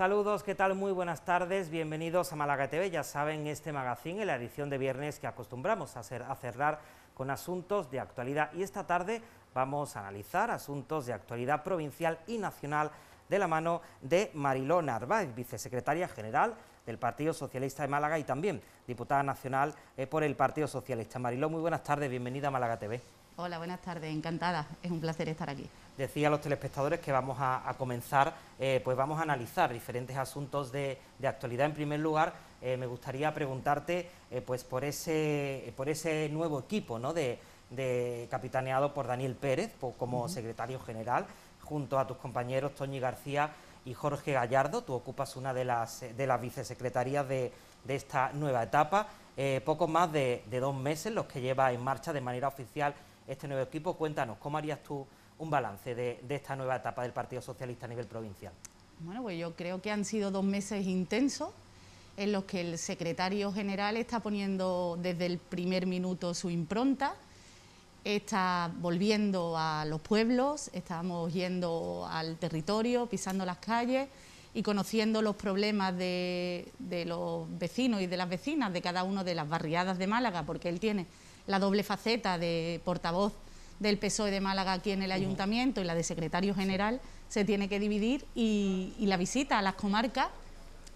Saludos, ¿qué tal? Muy buenas tardes, bienvenidos a Málaga TV. Ya saben, este magazine, en la edición de viernes que acostumbramos a, cerrar con asuntos de actualidad. Y esta tarde vamos a analizar asuntos de actualidad provincial y nacional de la mano de Mariló Narváez, vicesecretaria general del Partido Socialista de Málaga y también diputada nacional eh, por el Partido Socialista. Mariló, muy buenas tardes, bienvenida a Málaga TV. Hola, buenas tardes, encantada, es un placer estar aquí. Decía a los telespectadores que vamos a, comenzar, eh, pues vamos a analizar diferentes asuntos de, actualidad. En primer lugar, eh, me gustaría preguntarte eh, pues por ese, por ese nuevo equipo ¿no? de, capitaneado por Daniel Pérez como secretario general, junto a tus compañeros Toñi García y Jorge Gallardo. Tú ocupas una de las, de las vicesecretarías de, esta nueva etapa. poco más de, de dos meses los que lleva en marcha de manera oficial este nuevo equipo. Cuéntanos, ¿cómo harías tú un balance de, esta nueva etapa del Partido Socialista a nivel provincial? Bueno, pues yo creo que han sido dos meses intensos en los que el secretario general está poniendo desde el primer minuto su impronta, está volviendo a los pueblos, estamos yendo al territorio, pisando las calles y conociendo los problemas de, de, los vecinos y de las vecinas de cada una de las barriadas de Málaga, porque él tiene la doble faceta de portavoz del PSOE de Málaga aquí en el ayuntamiento y la de secretario general se tiene que dividir y, la visita a las comarcas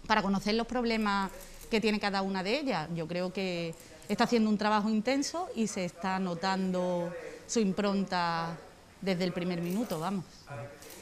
para conocer los problemas que tiene cada una de ellas. Yo creo que está haciendo un trabajo intenso y se está notando su impronta desde el primer minuto, vamos.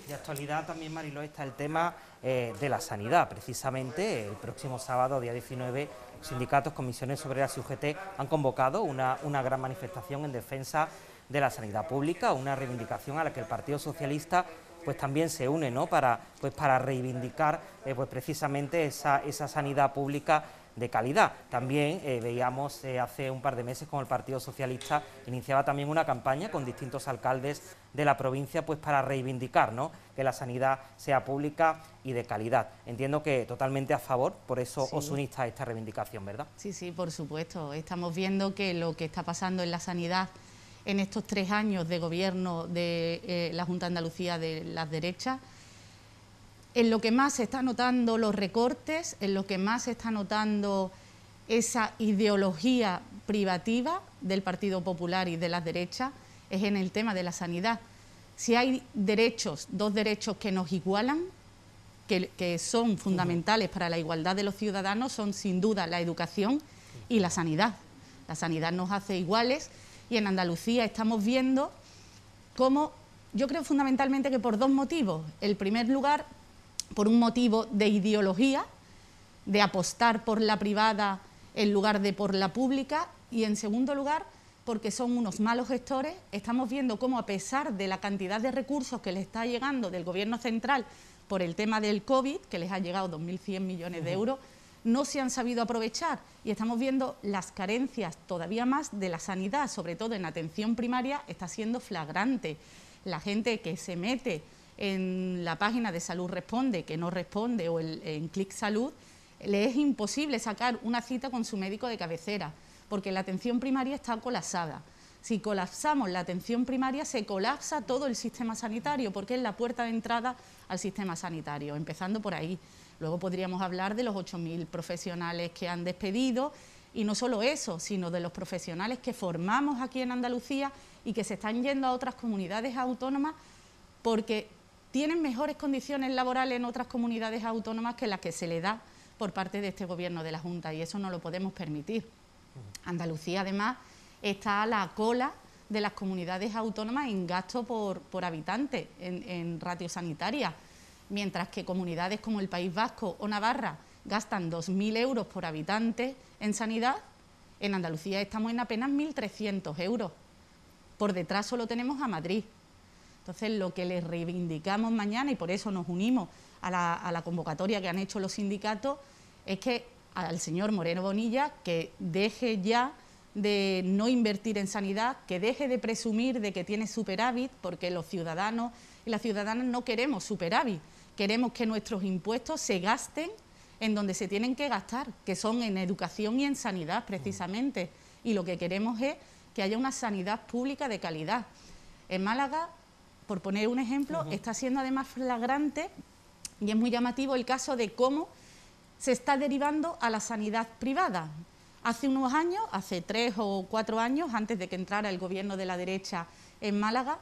De actualidad también, Marilo, está el tema eh, de la sanidad. Precisamente el próximo sábado, día 19, sindicatos, comisiones obreras y UGT han convocado una, una gran manifestación en defensa de la sanidad pública, una reivindicación a la que el Partido Socialista pues también se une ¿no? para, pues para reivindicar eh, pues precisamente esa, esa sanidad pública de calidad. También eh, veíamos eh, hace un par de meses como el Partido Socialista iniciaba también una campaña con distintos alcaldes de la provincia pues para reivindicar ¿no? que la sanidad sea pública y de calidad. Entiendo que totalmente a favor, por eso os unís a esta reivindicación, ¿verdad? Sí, sí, por supuesto. Estamos viendo que lo que está pasando en la sanidad en estos tres años de gobierno de eh, la Junta de Andalucía de las derechas en lo que más se está notando los recortes, en lo que más se está notando esa ideología privativa del Partido Popular y de las derechas, es en el tema de la sanidad. Si hay derechos, dos derechos que nos igualan, que, son fundamentales para la igualdad de los ciudadanos, son sin duda la educación y la sanidad. La sanidad nos hace iguales y en Andalucía estamos viendo cómo, yo creo fundamentalmente que por dos motivos. El primer lugar, por un motivo de ideología, de apostar por la privada en lugar de por la pública, y en segundo lugar, porque son unos malos gestores. Estamos viendo cómo, a pesar de la cantidad de recursos que les está llegando del Gobierno central por el tema del COVID, que les ha llegado 2.100 millones de euros, no se han sabido aprovechar y estamos viendo las carencias todavía más de la sanidad, sobre todo en atención primaria, está siendo flagrante. La gente que se mete en la página de Salud Responde, que no responde, o en Clic Salud, le es imposible sacar una cita con su médico de cabecera, porque la atención primaria está colapsada. Si colapsamos la atención primaria, se colapsa todo el sistema sanitario, porque es la puerta de entrada al sistema sanitario, empezando por ahí. Luego podríamos hablar de los 8.000 profesionales que han despedido, y no solo eso, sino de los profesionales que formamos aquí en Andalucía y que se están yendo a otras comunidades autónomas porque tienen mejores condiciones laborales en otras comunidades autónomas que las que se le da por parte de este Gobierno de la Junta y eso no lo podemos permitir. Andalucía, además, está a la cola de las comunidades autónomas en gasto por, por habitante, en, en ratio sanitaria, mientras que comunidades como el País Vasco o Navarra gastan 2.000 euros por habitante en sanidad, en Andalucía estamos en apenas 1.300 euros. Por detrás solo tenemos a Madrid. Entonces, lo que les reivindicamos mañana, y por eso nos unimos a la, convocatoria que han hecho los sindicatos, es que al señor Moreno Bonilla que deje ya de no invertir en sanidad, que deje de presumir de que tiene superávit, porque los ciudadanos y las ciudadanas no queremos superávit, queremos que nuestros impuestos se gasten en donde se tienen que gastar, que son en educación y en sanidad precisamente, y lo que queremos es que haya una sanidad pública de calidad. En Málaga por poner un ejemplo, está siendo además flagrante Y es muy llamativo el caso de cómo se está derivando a la sanidad privada. Hace unos años, hace tres o cuatro años, antes de que entrara el gobierno de la derecha en Málaga,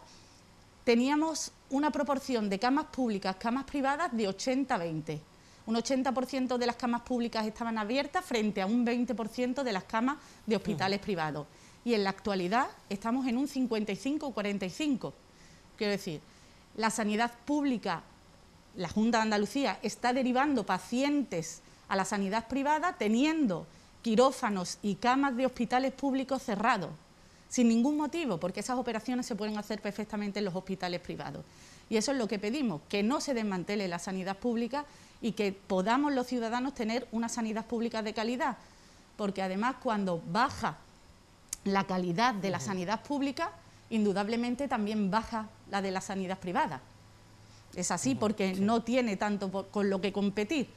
teníamos una proporción de camas públicas, camas privadas de 80-20. Un 80% de las camas públicas estaban abiertas frente a un 20% de las camas de hospitales privados. Y en la actualidad estamos en un 55-45. Quiero decir, la sanidad pública, la Junta de Andalucía está derivando pacientes a la sanidad privada teniendo quirófanos y camas de hospitales públicos cerrados, sin ningún motivo, porque esas operaciones se pueden hacer perfectamente en los hospitales privados. Y eso es lo que pedimos, que no se desmantele la sanidad pública y que podamos los ciudadanos tener una sanidad pública de calidad, porque además cuando baja la calidad de la sanidad pública, indudablemente también baja la de la sanidad privada. Es así porque no tiene tanto con lo que competir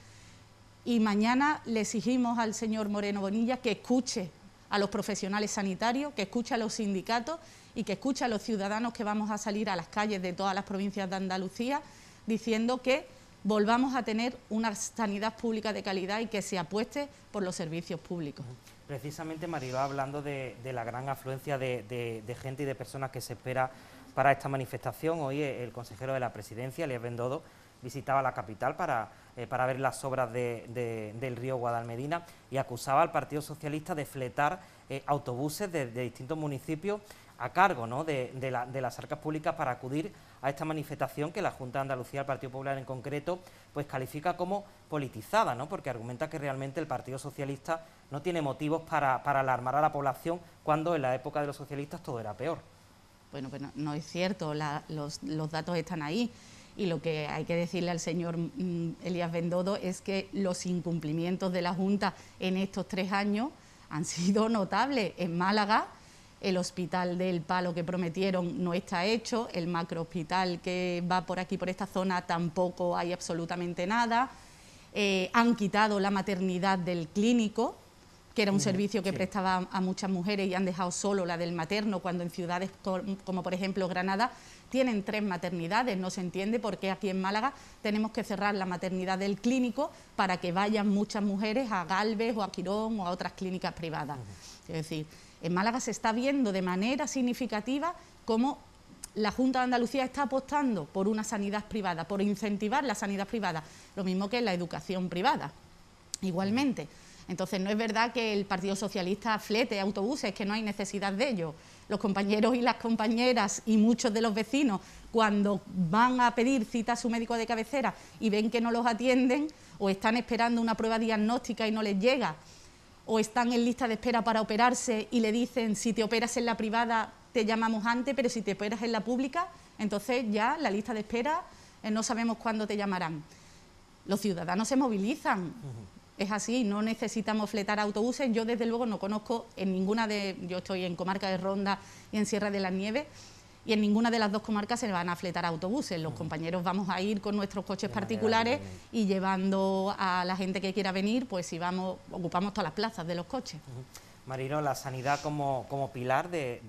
y mañana le exigimos al señor Moreno Bonilla que escuche a los profesionales sanitarios, que escuche a los sindicatos y que escuche a los ciudadanos que vamos a salir a las calles de todas las provincias de Andalucía diciendo que volvamos a tener una sanidad pública de calidad y que se apueste por los servicios públicos. Precisamente, Mariló, hablando de, la gran afluencia de, gente y de personas que se espera para esta manifestación, hoy el consejero de la presidencia, Elías Bendodo, visitaba la capital para, eh, para ver las obras del río Guadalmedina y acusaba al Partido Socialista de fletar eh, autobuses de, distintos municipios a cargo ¿no? de, las arcas públicas para acudir a esta manifestación que la Junta de Andalucía, el Partido Popular en concreto, pues califica como politizada, ¿no? porque argumenta que realmente el Partido Socialista no tiene motivos para, alarmar a la población cuando en la época de los socialistas todo era peor. Bueno, pues no, es cierto, los, datos están ahí y lo que hay que decirle al señor mm, Elías Bendodo es que los incumplimientos de la Junta en estos tres años han sido notables. En Málaga, el hospital del palo que prometieron no está hecho, el macrohospital que va por aquí, por esta zona, tampoco hay absolutamente nada. Eh, han quitado la maternidad del clínico, que era un servicio que prestaba a muchas mujeres y han dejado solo la del materno, cuando en ciudades como por ejemplo Granada tienen tres maternidades. No se entiende por qué aquí en Málaga tenemos que cerrar la maternidad del clínico para que vayan muchas mujeres a Galvez o a Quirón o a otras clínicas privadas. Es decir, en Málaga se está viendo de manera significativa cómo la Junta de Andalucía está apostando por una sanidad privada, por incentivar la sanidad privada, lo mismo que la educación privada. Igualmente. Entonces, no es verdad que el Partido Socialista flete autobuses, que no hay necesidad de ello. Los compañeros y las compañeras y muchos de los vecinos, cuando van a pedir cita a su médico de cabecera y ven que no los atienden, o están esperando una prueba diagnóstica y no les llega, o están en lista de espera para operarse y le dicen si te operas en la privada te llamamos antes, pero si te operas en la pública, entonces ya la lista de espera eh, no sabemos cuándo te llamarán. Los ciudadanos se movilizan es así, no necesitamos fletar autobuses. Yo desde luego no conozco en ninguna de, yo estoy en comarca de Ronda y en Sierra de las Nieves, y en ninguna de las dos comarcas se van a fletar autobuses. Los compañeros vamos a ir con nuestros coches particulares y llevando a la gente que quiera venir, pues si vamos, ocupamos todas las plazas de los coches. Marino, la sanidad como, como pilar de,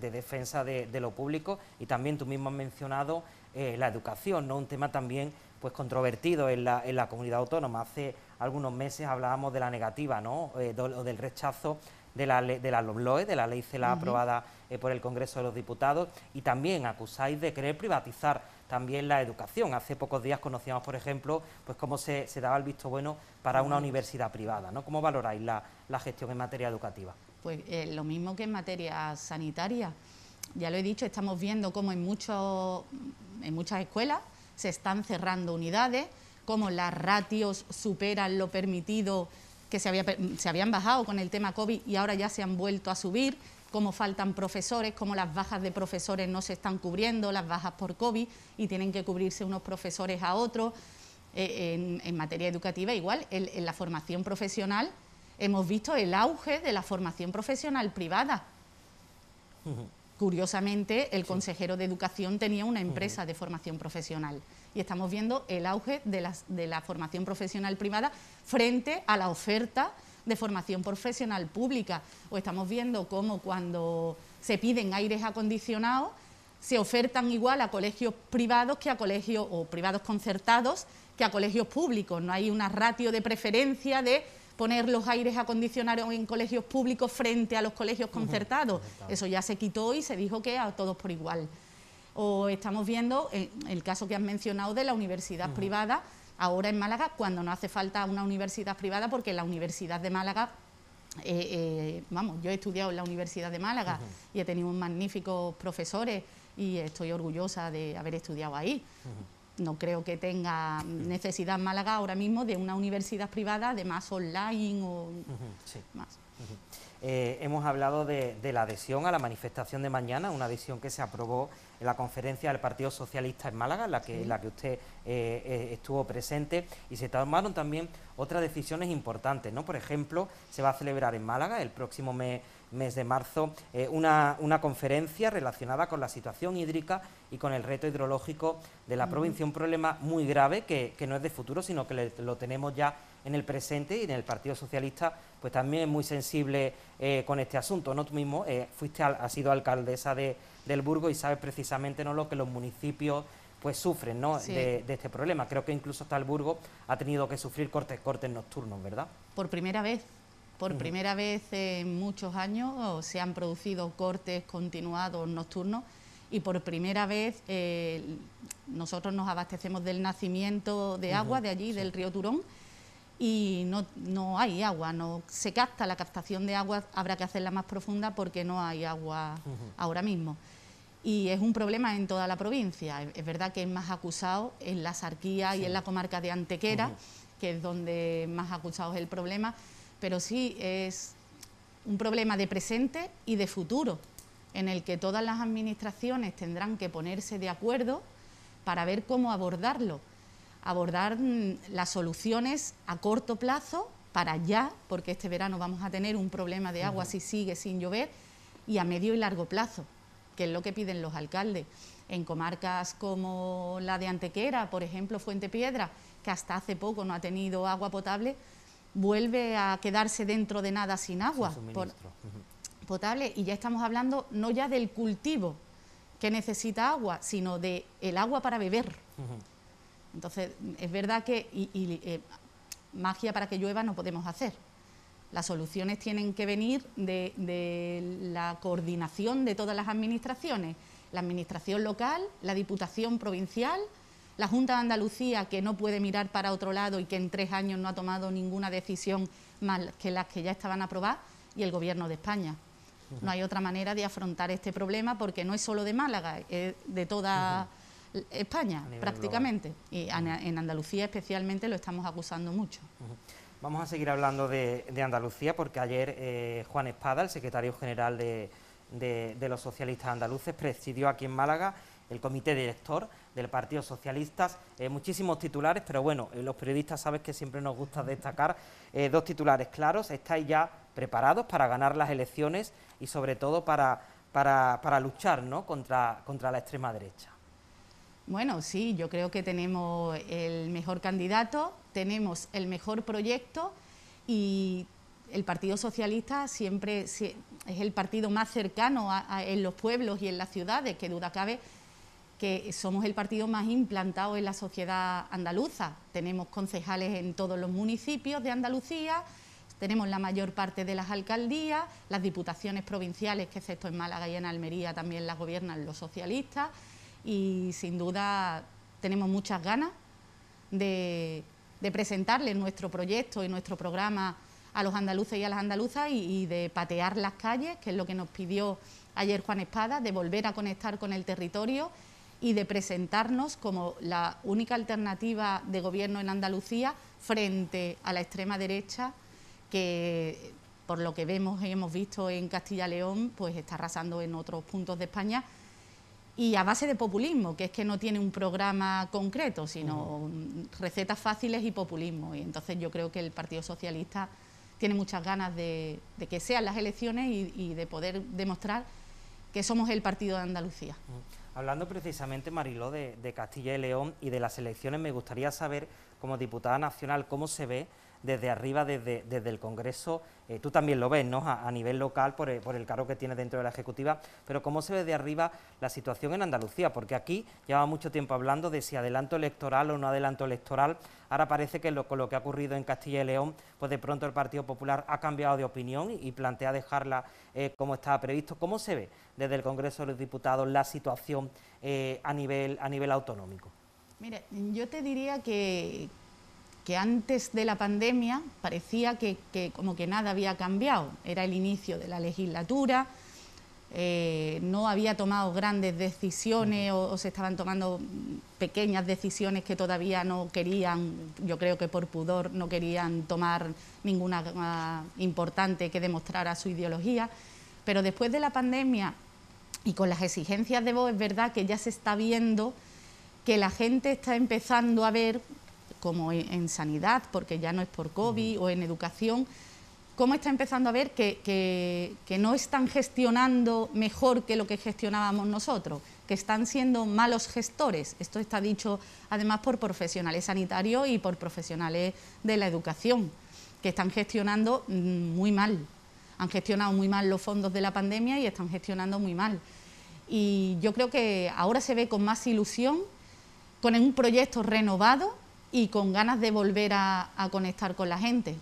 defensa de, lo público y también tú mismo has mencionado eh, la educación, ¿no? Un tema también pues controvertido en la, en la comunidad autónoma. Hace algunos meses hablábamos de la negativa, ¿no? Eh, o del rechazo de la, de la LOMLOE, de la ley CELA aprobada eh, por el Congreso de los Diputados, y también acusáis de querer privatizar también la educación. Hace pocos días conocíamos, por ejemplo, pues cómo se, daba el visto bueno para una universidad privada, ¿no? ¿Cómo valoráis la, gestión en materia educativa? Pues eh, lo mismo que en materia sanitaria. Ya lo he dicho, estamos viendo cómo en, muchos, en muchas escuelas se están cerrando unidades, cómo las ratios superan lo permitido, que se, había, se habían bajado con el tema COVID y ahora ya se han vuelto a subir, cómo faltan profesores, cómo las bajas de profesores no se están cubriendo, las bajas por COVID, y tienen que cubrirse unos profesores a otros. Eh, en, materia educativa, igual, en, la formación profesional, hemos visto el auge de la formación profesional privada. Curiosamente, el consejero de Educación tenía una empresa de formación profesional y estamos viendo el auge de la, formación profesional privada frente a la oferta de formación profesional pública. O estamos viendo cómo cuando se piden aires acondicionados, se ofertan igual a colegios privados que a colegios o privados concertados que a colegios públicos. No hay una ratio de preferencia de poner los aires acondicionados en colegios públicos frente a los colegios concertados. Eso ya se quitó y se dijo que a todos por igual. O estamos viendo el caso que has mencionado de la universidad privada, ahora en Málaga, cuando no hace falta una universidad privada, porque la Universidad de Málaga eh, eh, vamos, yo he estudiado en la Universidad de Málaga y he tenido magníficos profesores y estoy orgullosa de haber estudiado ahí. No creo que tenga necesidad Málaga ahora mismo de una universidad privada de más online o más. Eh, hemos hablado de, la adhesión a la manifestación de mañana, una adhesión que se aprobó en la conferencia del Partido Socialista en Málaga, en la que, la que usted eh, eh, estuvo presente, y se tomaron también otras decisiones importantes, ¿no? Por ejemplo, se va a celebrar en Málaga el próximo mes mes de marzo, eh, una, conferencia relacionada con la situación hídrica y con el reto hidrológico de la provincia, un problema muy grave que, no es de futuro, sino que lo tenemos ya en el presente y en el Partido Socialista pues también es muy sensible eh, con este asunto. ¿no? Tú mismo eh, fuiste has sido alcaldesa de, del Burgo y sabes precisamente ¿no? lo que los municipios pues sufren ¿no? de, de, este problema. Creo que incluso hasta el Burgo ha tenido que sufrir cortes, cortes nocturnos, ¿verdad? Por primera vez por primera vez en muchos años se han producido cortes continuados nocturnos y por primera vez eh, nosotros nos abastecemos del nacimiento de agua de allí, del río Turón, y no, hay agua, no se capta la captación de agua, habrá que hacerla más profunda porque no hay agua ahora mismo. Y es un problema en toda la provincia. Es, verdad que es más acusado en la Sarquía y en la comarca de Antequera, que es donde más acusado es el problema, pero sí es un problema de presente y de futuro, en el que todas las administraciones tendrán que ponerse de acuerdo para ver cómo abordarlo, abordar mm, las soluciones a corto plazo para ya, porque este verano vamos a tener un problema de agua si sigue sin llover, y a medio y largo plazo, que es lo que piden los alcaldes. En comarcas como la de Antequera, por ejemplo, Fuente Piedra, que hasta hace poco no ha tenido agua potable, vuelve a quedarse dentro de nada sin agua potable. Y ya estamos hablando no ya del cultivo que necesita agua, sino de el agua para beber. Entonces, es verdad que eh, magia para que llueva no podemos hacer. Las soluciones tienen que venir de, de, la coordinación de todas las administraciones, la administración local, la Diputación Provincial, la Junta de Andalucía, que no puede mirar para otro lado y que en tres años no ha tomado ninguna decisión más que las que ya estaban aprobadas, y el Gobierno de España. No hay otra manera de afrontar este problema porque no es solo de Málaga, es de toda España prácticamente. Y en Andalucía especialmente lo estamos acusando mucho. Vamos a seguir hablando de, Andalucía porque ayer eh, Juan Espada, el secretario general de, de los socialistas andaluces, presidió aquí en Málaga el comité director del Partido Socialista. Eh, muchísimos titulares, pero bueno, eh, los periodistas sabes que siempre nos gusta destacar eh, dos titulares claros. Estáis ya preparados para ganar las elecciones y sobre todo para, para, luchar ¿no? contra, contra la extrema derecha. Bueno, sí, yo creo que tenemos el mejor candidato, tenemos el mejor proyecto y el Partido Socialista siempre es el partido más cercano en los pueblos y en las ciudades, que duda cabe que somos el partido más implantado en la sociedad andaluza. Tenemos concejales en todos los municipios de Andalucía, tenemos la mayor parte de las alcaldías, las diputaciones provinciales, que excepto en Málaga y en Almería también las gobiernan los socialistas, y sin duda tenemos muchas ganas de, presentarles nuestro proyecto y nuestro programa a los andaluces y a las andaluzas y, de patear las calles, que es lo que nos pidió ayer Juan Espada, de volver a conectar con el territorio y de presentarnos como la única alternativa de gobierno en Andalucía frente a la extrema derecha que por lo que vemos y hemos visto en Castilla León, pues está arrasando en otros puntos de España y a base de populismo, que es que no tiene un programa concreto, sino recetas fáciles y populismo. Y entonces yo creo que el Partido Socialista tiene muchas ganas de, que sean las elecciones y, de poder demostrar que somos el partido de Andalucía. Hablando precisamente, Mariló, de, Castilla y León y de las elecciones, me gustaría saber como diputada nacional, ¿cómo se ve desde arriba, desde, desde el Congreso, eh, tú también lo ves, ¿no?, a, nivel local por el, por cargo que tiene dentro de la Ejecutiva, pero cómo se ve de arriba la situación en Andalucía, porque aquí lleva mucho tiempo hablando de si adelanto electoral o no adelanto electoral, ahora parece que con lo que ha ocurrido en Castilla y León, pues de pronto el Partido Popular ha cambiado de opinión y, plantea dejarla eh, como estaba previsto. ¿Cómo se ve desde el Congreso de los Diputados la situación eh, a, nivel, a nivel autonómico? Mire, yo te diría que, que antes de la pandemia parecía que, como que nada había cambiado. Era el inicio de la legislatura, eh, no había tomado grandes decisiones o, se estaban tomando pequeñas decisiones que todavía no querían, yo creo que por pudor no querían tomar ninguna importante que demostrara su ideología. Pero después de la pandemia y con las exigencias de voz, es verdad que ya se está viendo que la gente está empezando a ver como en sanidad, porque ya no es por COVID, o en educación, cómo está empezando a ver que, no están gestionando mejor que lo que gestionábamos nosotros, que están siendo malos gestores. Esto está dicho además por profesionales sanitarios y por profesionales de la educación, que están gestionando mm, muy mal. Han gestionado muy mal los fondos de la pandemia y están gestionando muy mal. Y yo creo que ahora se ve con más ilusión, con un proyecto renovado y con ganas de volver a, conectar con la gente.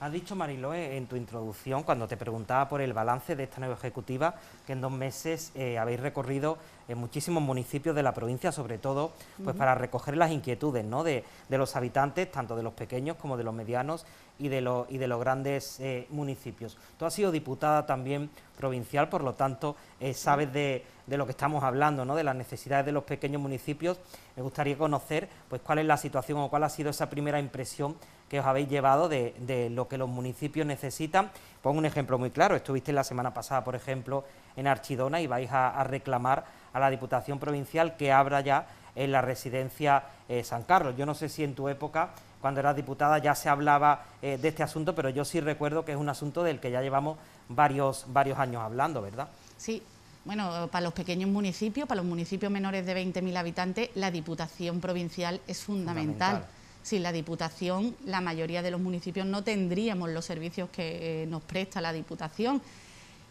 Has dicho, Mariloe, en tu introducción, cuando te preguntaba por el balance de esta nueva ejecutiva, que en dos meses eh, habéis recorrido en muchísimos municipios de la provincia, sobre todo pues para recoger las inquietudes ¿no? de, los habitantes, tanto de los pequeños como de los medianos y de, los, grandes eh, municipios. Tú has sido diputada también provincial, por lo tanto, eh, sabes de, de, lo que estamos hablando, ¿no? de las necesidades de los pequeños municipios. Me gustaría conocer pues, cuál es la situación o cuál ha sido esa primera impresión que os habéis llevado de, lo que los municipios necesitan. Pongo un ejemplo muy claro, estuviste la semana pasada, por ejemplo, en Archidona y vais a, reclamar a la Diputación Provincial que abra ya en la residencia eh, San Carlos. Yo no sé si en tu época, cuando eras diputada, ya se hablaba eh, de este asunto, pero yo sí recuerdo que es un asunto del que ya llevamos varios, varios años hablando, ¿verdad? Sí, bueno, para los pequeños municipios, para los municipios menores de 20.000 habitantes, la Diputación Provincial es fundamental sin la Diputación, la mayoría de los municipios no tendríamos los servicios que eh, nos presta la Diputación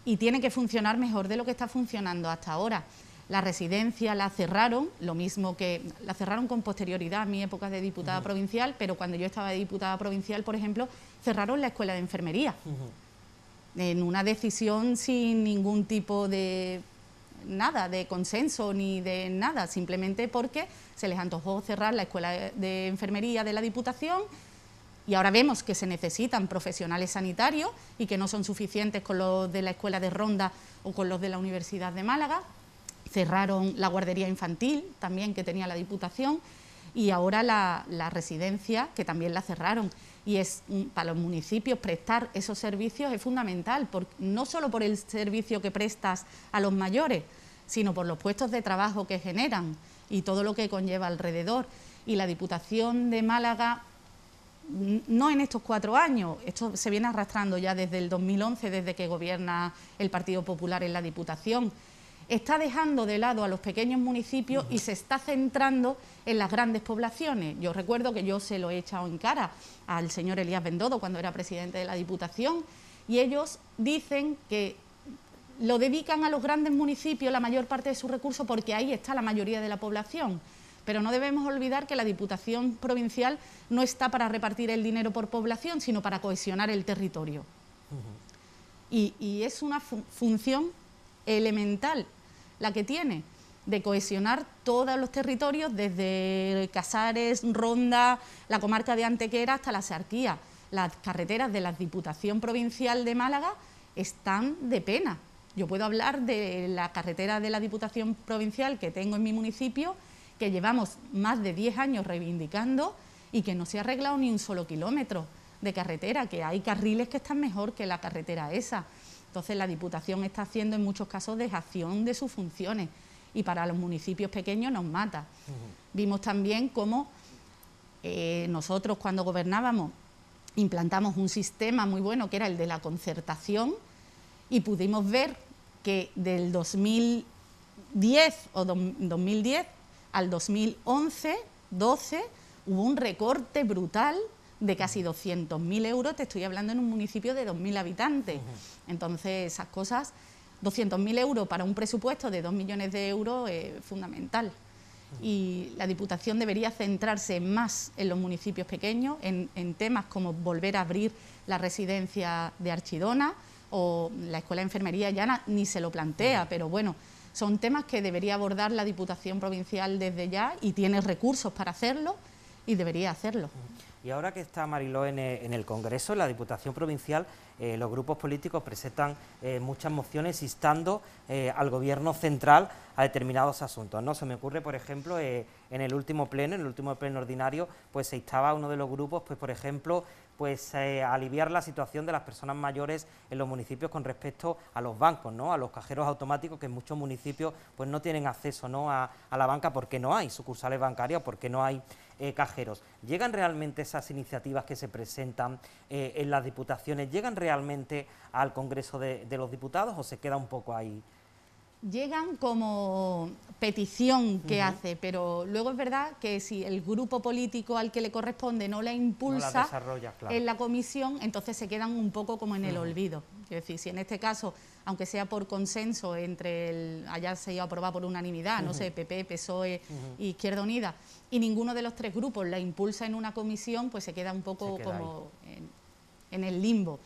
y tiene que funcionar mejor de lo que está funcionando hasta ahora. La residencia la cerraron, lo mismo que la cerraron con posterioridad a mi época de diputada provincial, pero cuando yo estaba de diputada provincial, por ejemplo, cerraron la escuela de enfermería. En una decisión sin ningún tipo de nada de consenso ni de nada, simplemente porque se les antojó cerrar la escuela de enfermería de la Diputación y ahora vemos que se necesitan profesionales sanitarios y que no son suficientes con los de la escuela de Ronda o con los de la Universidad de Málaga. Cerraron la guardería infantil también que tenía la Diputación y ahora la, residencia que también la cerraron. Y es para los municipios prestar esos servicios es fundamental, no solo por el servicio que prestas a los mayores, sino por los puestos de trabajo que generan y todo lo que conlleva alrededor. Y la Diputación de Málaga, no en estos cuatro años, esto se viene arrastrando ya desde el 2011, desde que gobierna el Partido Popular en la Diputación, está dejando de lado a los pequeños municipios y se está centrando en las grandes poblaciones. Yo recuerdo que yo se lo he echado en cara al señor Elías Bendodo cuando era presidente de la Diputación y ellos dicen que lo dedican a los grandes municipios la mayor parte de sus recursos porque ahí está la mayoría de la población. Pero no debemos olvidar que la Diputación Provincial no está para repartir el dinero por población, sino para cohesionar el territorio. y, es una función elemental la que tiene de cohesionar todos los territorios, desde Casares, Ronda, la comarca de Antequera hasta la Sarquía. Las carreteras de la Diputación Provincial de Málaga están de pena yo puedo hablar de la carretera de la Diputación Provincial que tengo en mi municipio, que llevamos más de 10 años reivindicando y que no se ha arreglado ni un solo kilómetro de carretera, que hay carriles que están mejor que la carretera esa. Entonces la Diputación está haciendo en muchos casos dejación de sus funciones y para los municipios pequeños nos mata. Vimos también cómo eh, nosotros cuando gobernábamos implantamos un sistema muy bueno que era el de la concertación y pudimos ver que del 2010 o 2010 al 2011, 12, hubo un recorte brutal de casi 200.000 euros, te estoy hablando en un municipio de 2.000 habitantes. Entonces, esas cosas, 200.000 euros para un presupuesto de 2 millones de euros es fundamental. Y la Diputación debería centrarse más en los municipios pequeños, en, temas como volver a abrir la residencia de Archidona o la Escuela de Enfermería Llana, ni se lo plantea, pero bueno, son temas que debería abordar la Diputación Provincial desde ya y tiene recursos para hacerlo y debería hacerlo. Y ahora que está Mariló en el, Congreso, en la Diputación Provincial, eh, los grupos políticos presentan eh, muchas mociones instando eh, al Gobierno central a determinados asuntos. ¿no? Se me ocurre, por ejemplo, en el último pleno, en el último pleno ordinario, pues se instaba a uno de los grupos, pues por ejemplo, pues aliviar la situación de las personas mayores en los municipios con respecto a los bancos, ¿no? a los cajeros automáticos que en muchos municipios pues no tienen acceso ¿no? A, a la banca porque no hay sucursales bancarias, porque no hay eh, cajeros. ¿Llegan realmente esas iniciativas que se presentan eh, en las diputaciones? ¿Llegan realmente al Congreso de, los Diputados o se queda un poco ahí? Llegan como petición que hace, pero luego es verdad que si el grupo político al que le corresponde no la impulsa en la comisión, entonces se quedan un poco como en el olvido. Es decir, si en este caso aunque sea por consenso entre el, allá se iba a aprobar por unanimidad, no sé, PP, PSOE Izquierda Unida, y ninguno de los tres grupos la impulsa en una comisión, pues se queda un poco como en, el limbo.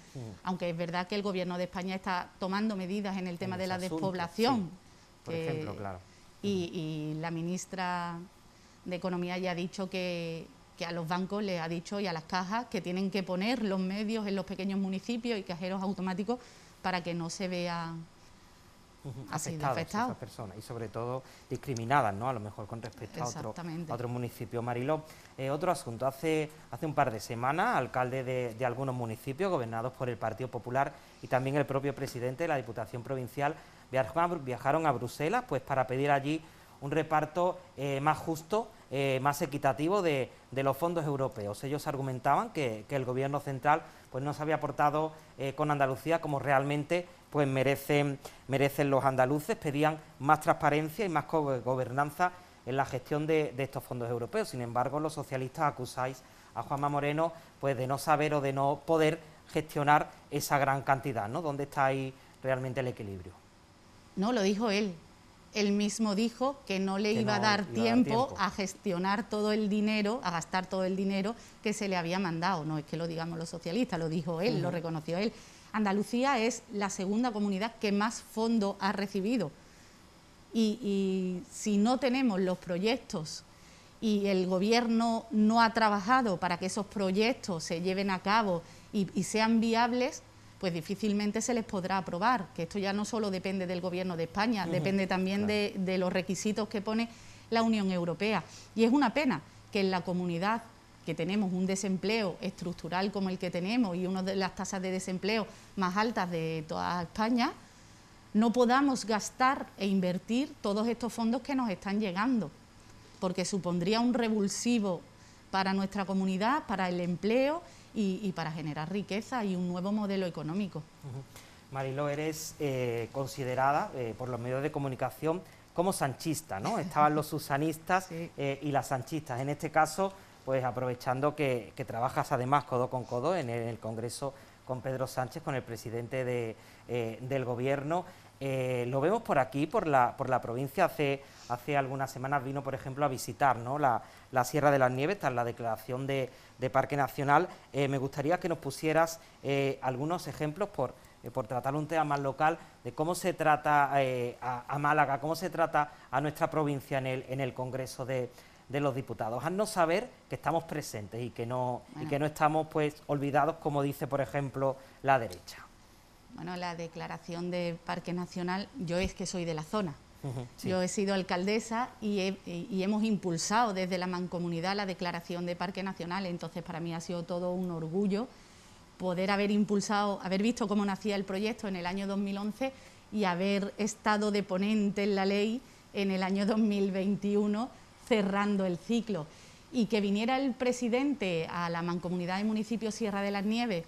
Aunque es verdad que el Gobierno de España está tomando medidas en el tema de la despoblación. Por ejemplo, claro. Y, la ministra de Economía ya ha dicho que, que a los bancos le ha dicho y a las cajas que tienen que poner los medios en los pequeños municipios y cajeros automáticos para que no se vea afectadas esas personas y sobre todo discriminadas, ¿no? A lo mejor con respecto a otro, otro municipio. Mariló, eh, otro asunto. Hace, hace un par de semanas, alcalde de, algunos municipios gobernados por el Partido Popular y también el propio presidente de la Diputación Provincial viajaron a Bruselas pues para pedir allí un reparto eh, más justo, eh, más equitativo de, los fondos europeos. Ellos argumentaban que, el Gobierno central pues, no se había aportado con Andalucía como realmente pues merecen, merecen los andaluces, pedían más transparencia y más gobernanza en la gestión de, estos fondos europeos. Sin embargo, los socialistas acusáis a Juanma Moreno pues de no saber o de no poder gestionar esa gran cantidad, ¿no? ¿Dónde está ahí realmente el equilibrio? No, lo dijo él. Él mismo dijo que no le iba, a, dar tiempo a gestionar todo el dinero, a gastar todo el dinero que se le había mandado. No es que lo digamos los socialistas, lo dijo él, lo reconoció él. Andalucía es la segunda comunidad que más fondos ha recibido. Y, si no tenemos los proyectos y el gobierno no ha trabajado para que esos proyectos se lleven a cabo y, sean viables, pues difícilmente se les podrá aprobar, que esto ya no solo depende del gobierno de España, depende también de, de los requisitos que pone la Unión Europea. Y es una pena que en la comunidad que tenemos un desempleo estructural como el que tenemos y una de las tasas de desempleo más altas de toda España, no podamos gastar e invertir todos estos fondos que nos están llegando, porque supondría un revulsivo para nuestra comunidad, para el empleo y, para generar riqueza y un nuevo modelo económico. Marilo, eres eh, considerada eh, por los medios de comunicación como sanchista, ¿no? Estaban los susanistas eh, y las sanchistas. En este caso, pues aprovechando que, trabajas además codo con codo en el, Congreso con Pedro Sánchez, con el presidente eh, del Gobierno. Eh, lo vemos por aquí, por la, por la provincia. Hace, hace algunas semanas vino, por ejemplo, a visitar la, Sierra de las Nieves, tras la declaración de, Parque Nacional. Eh, me gustaría que nos pusieras algunos ejemplos por, por tratar un tema más local de cómo se trata a, Málaga, cómo se trata a nuestra provincia en el, en el Congreso de, de los diputados. Haznos saber que estamos presentes y que no, y que no estamos pues olvidados, como dice, por ejemplo, la derecha. Bueno, la declaración de Parque Nacional, yo es que soy de la zona. Yo he sido alcaldesa y, y, hemos impulsado desde la mancomunidad la declaración de Parque Nacional, entonces para mí ha sido todo un orgullo poder haber impulsado, haber visto cómo nacía el proyecto en el año 2011 y haber estado de ponente en la ley en el año 2021 cerrando el ciclo. Y que viniera el presidente a la Mancomunidad de Municipios Sierra de las Nieves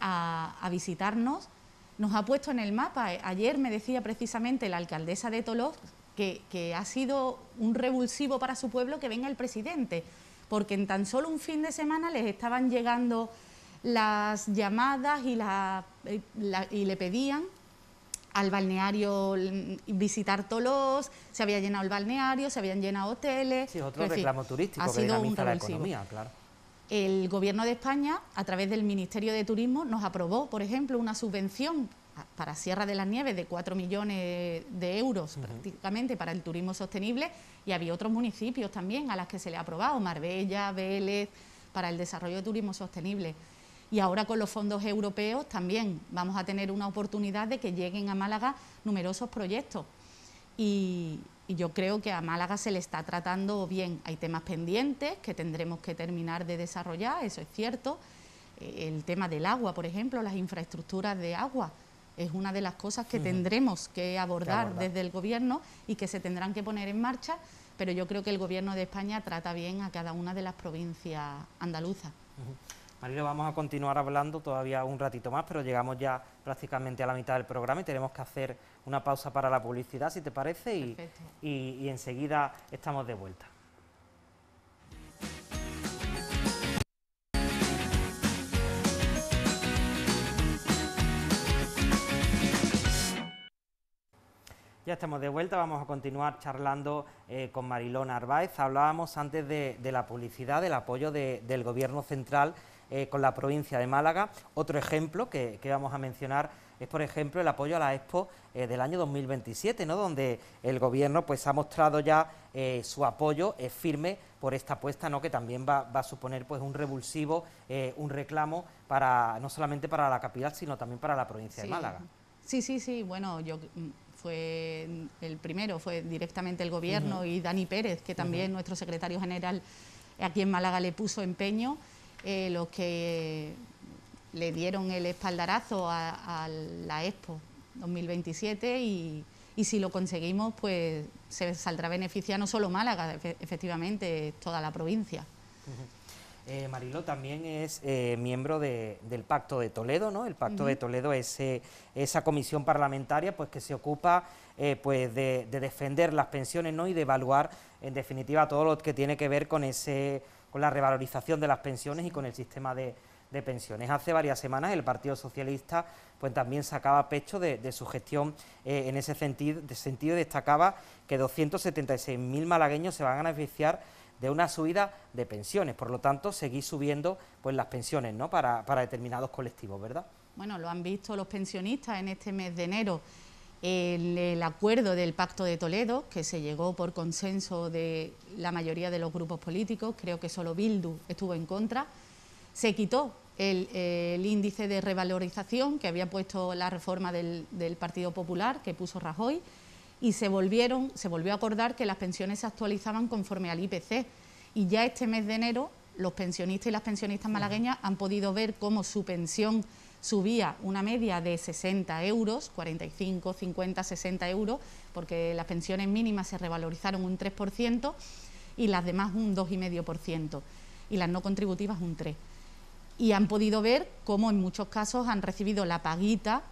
a, visitarnos, nos ha puesto en el mapa. Ayer me decía precisamente la alcaldesa de Tolós que, ha sido un revulsivo para su pueblo que venga el presidente, porque en tan solo un fin de semana les estaban llegando las llamadas y, eh, y le pedían al balneario visitar Tolos, se había llenado el balneario, se habían llenado hoteles. Sí, otro reclamo turístico ha que sido un la economía, claro. El Gobierno de España, a través del Ministerio de Turismo, nos aprobó, por ejemplo, una subvención para Sierra de las Nieves de 4 millones de euros prácticamente para el turismo sostenible y había otros municipios también a las que se le ha aprobado, Marbella, Vélez, para el desarrollo de turismo sostenible. Y ahora con los fondos europeos también vamos a tener una oportunidad de que lleguen a Málaga numerosos proyectos. Y, yo creo que a Málaga se le está tratando bien. Hay temas pendientes que tendremos que terminar de desarrollar, eso es cierto. Eh, el tema del agua, por ejemplo, las infraestructuras de agua es una de las cosas que tendremos que abordar, desde el Gobierno y que se tendrán que poner en marcha, pero yo creo que el Gobierno de España trata bien a cada una de las provincias andaluzas. Marilo, vamos a continuar hablando todavía un ratito más, pero llegamos ya prácticamente a la mitad del programa y tenemos que hacer una pausa para la publicidad, si te parece, y, y enseguida estamos de vuelta. Ya estamos de vuelta, vamos a continuar charlando eh, con Marilón Narváez. Hablábamos antes de, la publicidad, del apoyo del Gobierno central eh, con la provincia de Málaga. Otro ejemplo que, vamos a mencionar es, por ejemplo, el apoyo a la Expo eh, del año 2027, ¿no? donde el Gobierno pues, ha mostrado ya su apoyo firme por esta apuesta, ¿no? que también va, a suponer pues, un revulsivo, un reclamo, para no solamente para la capital, sino también para la provincia de Málaga. Sí, sí, sí. Bueno, yo fue el primero, fue directamente el gobierno y Dani Pérez, que también nuestro secretario general aquí en Málaga le puso empeño, eh, los que le dieron el espaldarazo a, la Expo 2027 y, si lo conseguimos, pues se saldrá beneficia no solo Málaga, efectivamente, toda la provincia. Eh, Marilo también es eh, miembro del Pacto de Toledo, ¿no? El Pacto de Toledo es eh, esa comisión parlamentaria pues, que se ocupa pues, de, defender las pensiones ¿no? y de evaluar, en definitiva, todo lo que tiene que ver con, ese, con la revalorización de las pensiones y con el sistema de, pensiones. Hace varias semanas el Partido Socialista pues, también sacaba pecho de, su gestión en ese sentido, de destacaba que 276.000 malagueños se van a beneficiar de una subida de pensiones. Por lo tanto, seguir subiendo pues, las pensiones ¿no? para, determinados colectivos, ¿verdad? Bueno, lo han visto los pensionistas en este mes de enero. El, el, acuerdo del Pacto de Toledo, que se llegó por consenso de la mayoría de los grupos políticos, creo que solo Bildu estuvo en contra, se quitó el, índice de revalorización que había puesto la reforma del, del Partido Popular, que puso Rajoy, y se volvieron, se volvió a acordar que las pensiones se actualizaban conforme al IPC y ya este mes de enero los pensionistas y las pensionistas malagueñas han podido ver cómo su pensión subía una media de 60 euros, 45, 50, 60 euros, porque las pensiones mínimas se revalorizaron un 3% y las demás un 2,5% y las no contributivas un 3%. Y han podido ver cómo en muchos casos han recibido la paguita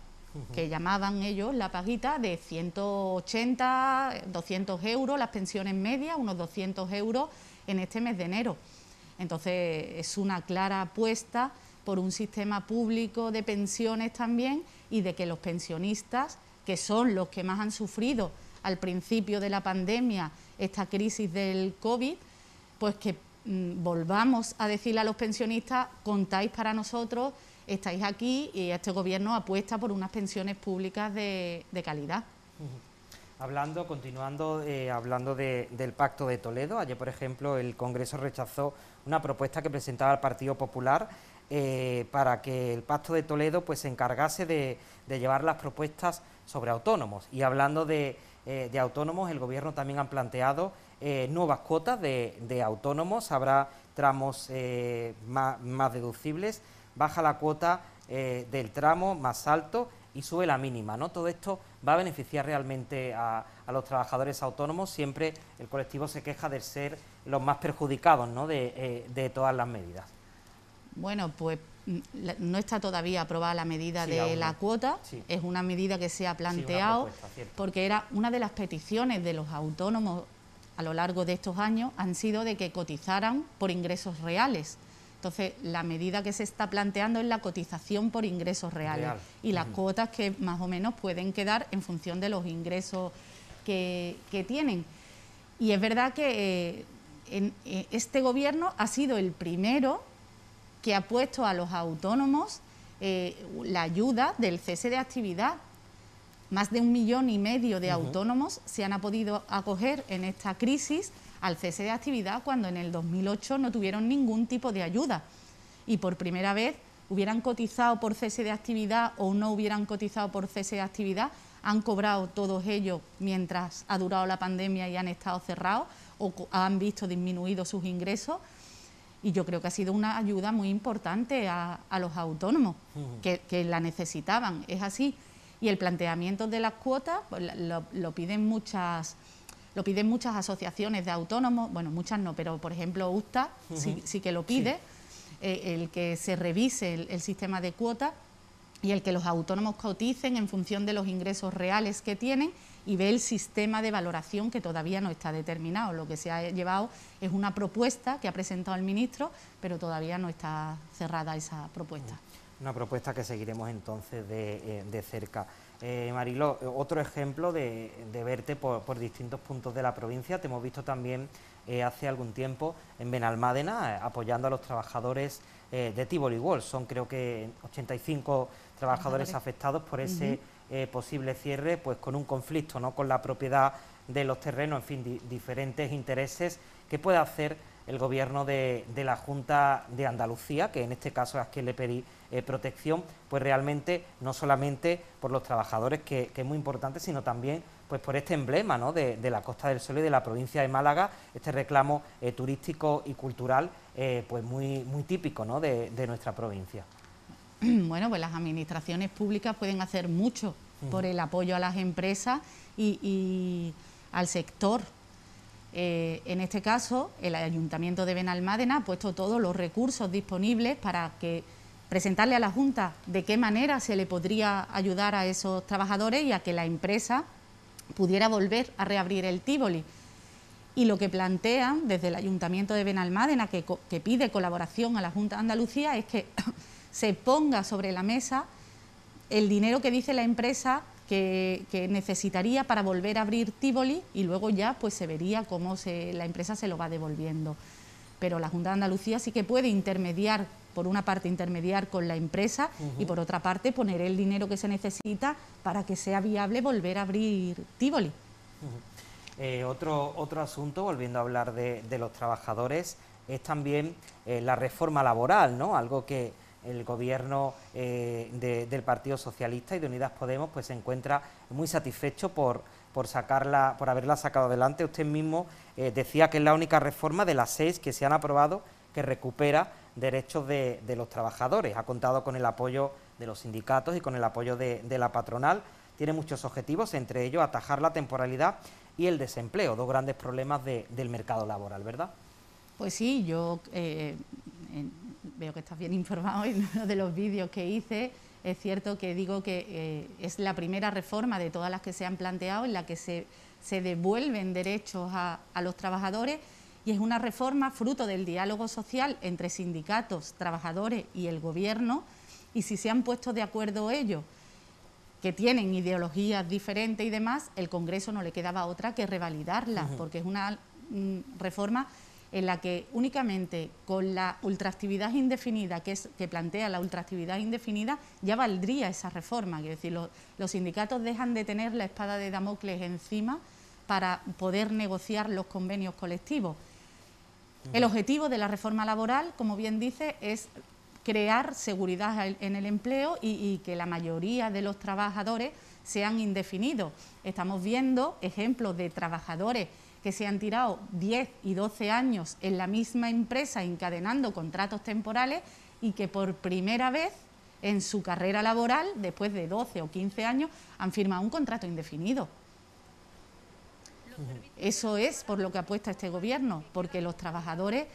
que llamaban ellos la paguita de 180, 200 euros, las pensiones medias, unos 200 euros en este mes de enero. Entonces es una clara apuesta por un sistema público de pensiones también y de que los pensionistas, que son los que más han sufrido al principio de la pandemia esta crisis del COVID, pues que mm, volvamos a decirle a los pensionistas, contáis para nosotros estáis aquí y este gobierno apuesta por unas pensiones públicas de, calidad. Hablando, continuando, eh, hablando del Pacto de Toledo, ayer, por ejemplo, el Congreso rechazó una propuesta que presentaba el Partido Popular eh, para que el Pacto de Toledo pues, se encargase de, llevar las propuestas sobre autónomos. Y hablando de, eh, autónomos, el Gobierno también ha planteado nuevas cuotas de, autónomos, habrá tramos más deducibles baja la cuota eh, del tramo más alto y sube la mínima. ¿no? Todo esto va a beneficiar realmente a, los trabajadores autónomos. Siempre el colectivo se queja de ser los más perjudicados ¿no? de, eh, todas las medidas. Bueno, pues mm, no está todavía aprobada la medida de la cuota, es una medida que se ha planteado porque era una de las peticiones de los autónomos a lo largo de estos años han sido de que cotizaran por ingresos reales. Entonces, la medida que se está planteando es la cotización por ingresos reales y las cuotas que más o menos pueden quedar en función de los ingresos que, tienen. Y es verdad que eh, eh, este gobierno ha sido el primero que ha puesto a los autónomos eh, la ayuda del cese de actividad. Más de un millón y medio de autónomos se han podido acoger en esta crisis al cese de actividad cuando en el 2008 no tuvieron ningún tipo de ayuda y por primera vez hubieran cotizado por cese de actividad o no hubieran cotizado por cese de actividad, han cobrado todos ellos mientras ha durado la pandemia y han estado cerrados o han visto disminuidos sus ingresos y yo creo que ha sido una ayuda muy importante a, los autónomos que, la necesitaban, es así. Y el planteamiento de las cuotas pues, lo, piden muchas lo piden muchas asociaciones de autónomos, bueno, muchas no, pero por ejemplo USTA sí, que lo pide, eh, el que se revise el, sistema de cuotas y el que los autónomos coticen en función de los ingresos reales que tienen y ve el sistema de valoración que todavía no está determinado. Lo que se ha llevado es una propuesta que ha presentado el ministro, pero todavía no está cerrada esa propuesta. Una propuesta que seguiremos entonces de, eh, cerca. Eh, Marilo, otro ejemplo de, verte por, distintos puntos de la provincia. Te hemos visto también eh, hace algún tiempo en Benalmádena eh, apoyando a los trabajadores de Tivoli Wall. Son creo que 85 trabajadores afectados por ese posible cierre, pues con un conflicto ¿no? con la propiedad de los terrenos, en fin, diferentes intereses. ¿Qué puede hacer el gobierno de, la Junta de Andalucía, que en este caso es a quien le pedí eh, protección, pues realmente no solamente por los trabajadores, que, es muy importante, sino también pues por este emblema ¿no? de, la Costa del Sol y de la provincia de Málaga, este reclamo eh, turístico y cultural eh, pues muy, muy típico ¿no? de, nuestra provincia. Bueno, pues las administraciones públicas pueden hacer mucho por el apoyo a las empresas y al sector eh, en este caso, el Ayuntamiento de Benalmádena ha puesto todos los recursos disponibles para que presentarle a la Junta de qué manera se le podría ayudar a esos trabajadores y a que la empresa pudiera volver a reabrir el Tívoli. Y lo que plantean desde el Ayuntamiento de Benalmádena, que, que pide colaboración a la Junta de Andalucía, es que se ponga sobre la mesa el dinero que dice la empresa que, necesitaría para volver a abrir Tivoli y luego ya pues se vería cómo se, la empresa se lo va devolviendo. Pero la Junta de Andalucía sí que puede intermediar, por una parte intermediar con la empresa y por otra parte poner el dinero que se necesita para que sea viable volver a abrir Tivoli. Eh, otro, otro asunto, volviendo a hablar de, los trabajadores, es también eh, la reforma laboral, ¿no? Algo que, el gobierno eh, del Partido Socialista y de Unidas Podemos pues se encuentra muy satisfecho por, por, sacarla, por haberla sacado adelante. Usted mismo eh, decía que es la única reforma de las seis que se han aprobado que recupera derechos de, los trabajadores. Ha contado con el apoyo de los sindicatos y con el apoyo de, la patronal. Tiene muchos objetivos, entre ellos atajar la temporalidad y el desempleo, dos grandes problemas del mercado laboral, ¿verdad? Pues sí, yo eh, veo que estás bien informado en uno de los vídeos que hice, es cierto que digo que eh, es la primera reforma de todas las que se han planteado en la que se, devuelven derechos a, los trabajadores y es una reforma fruto del diálogo social entre sindicatos, trabajadores y el gobierno. Y si se han puesto de acuerdo ellos que tienen ideologías diferentes y demás, el Congreso no le quedaba otra que revalidarla, porque es una mm, reforma en la que únicamente con la ultraactividad indefinida, que, es, que plantea la ultraactividad indefinida, ya valdría esa reforma. Es decir, los, sindicatos dejan de tener la espada de Damocles encima para poder negociar los convenios colectivos. El objetivo de la reforma laboral, como bien dice, es crear seguridad en el empleo y, y, que la mayoría de los trabajadores sean indefinidos. Estamos viendo ejemplos de trabajadores que se han tirado 10 y 12 años en la misma empresa encadenando contratos temporales y que por primera vez en su carrera laboral, después de 12 o 15 años, han firmado un contrato indefinido. Eso es por lo que apuesta este gobierno, porque los trabajadores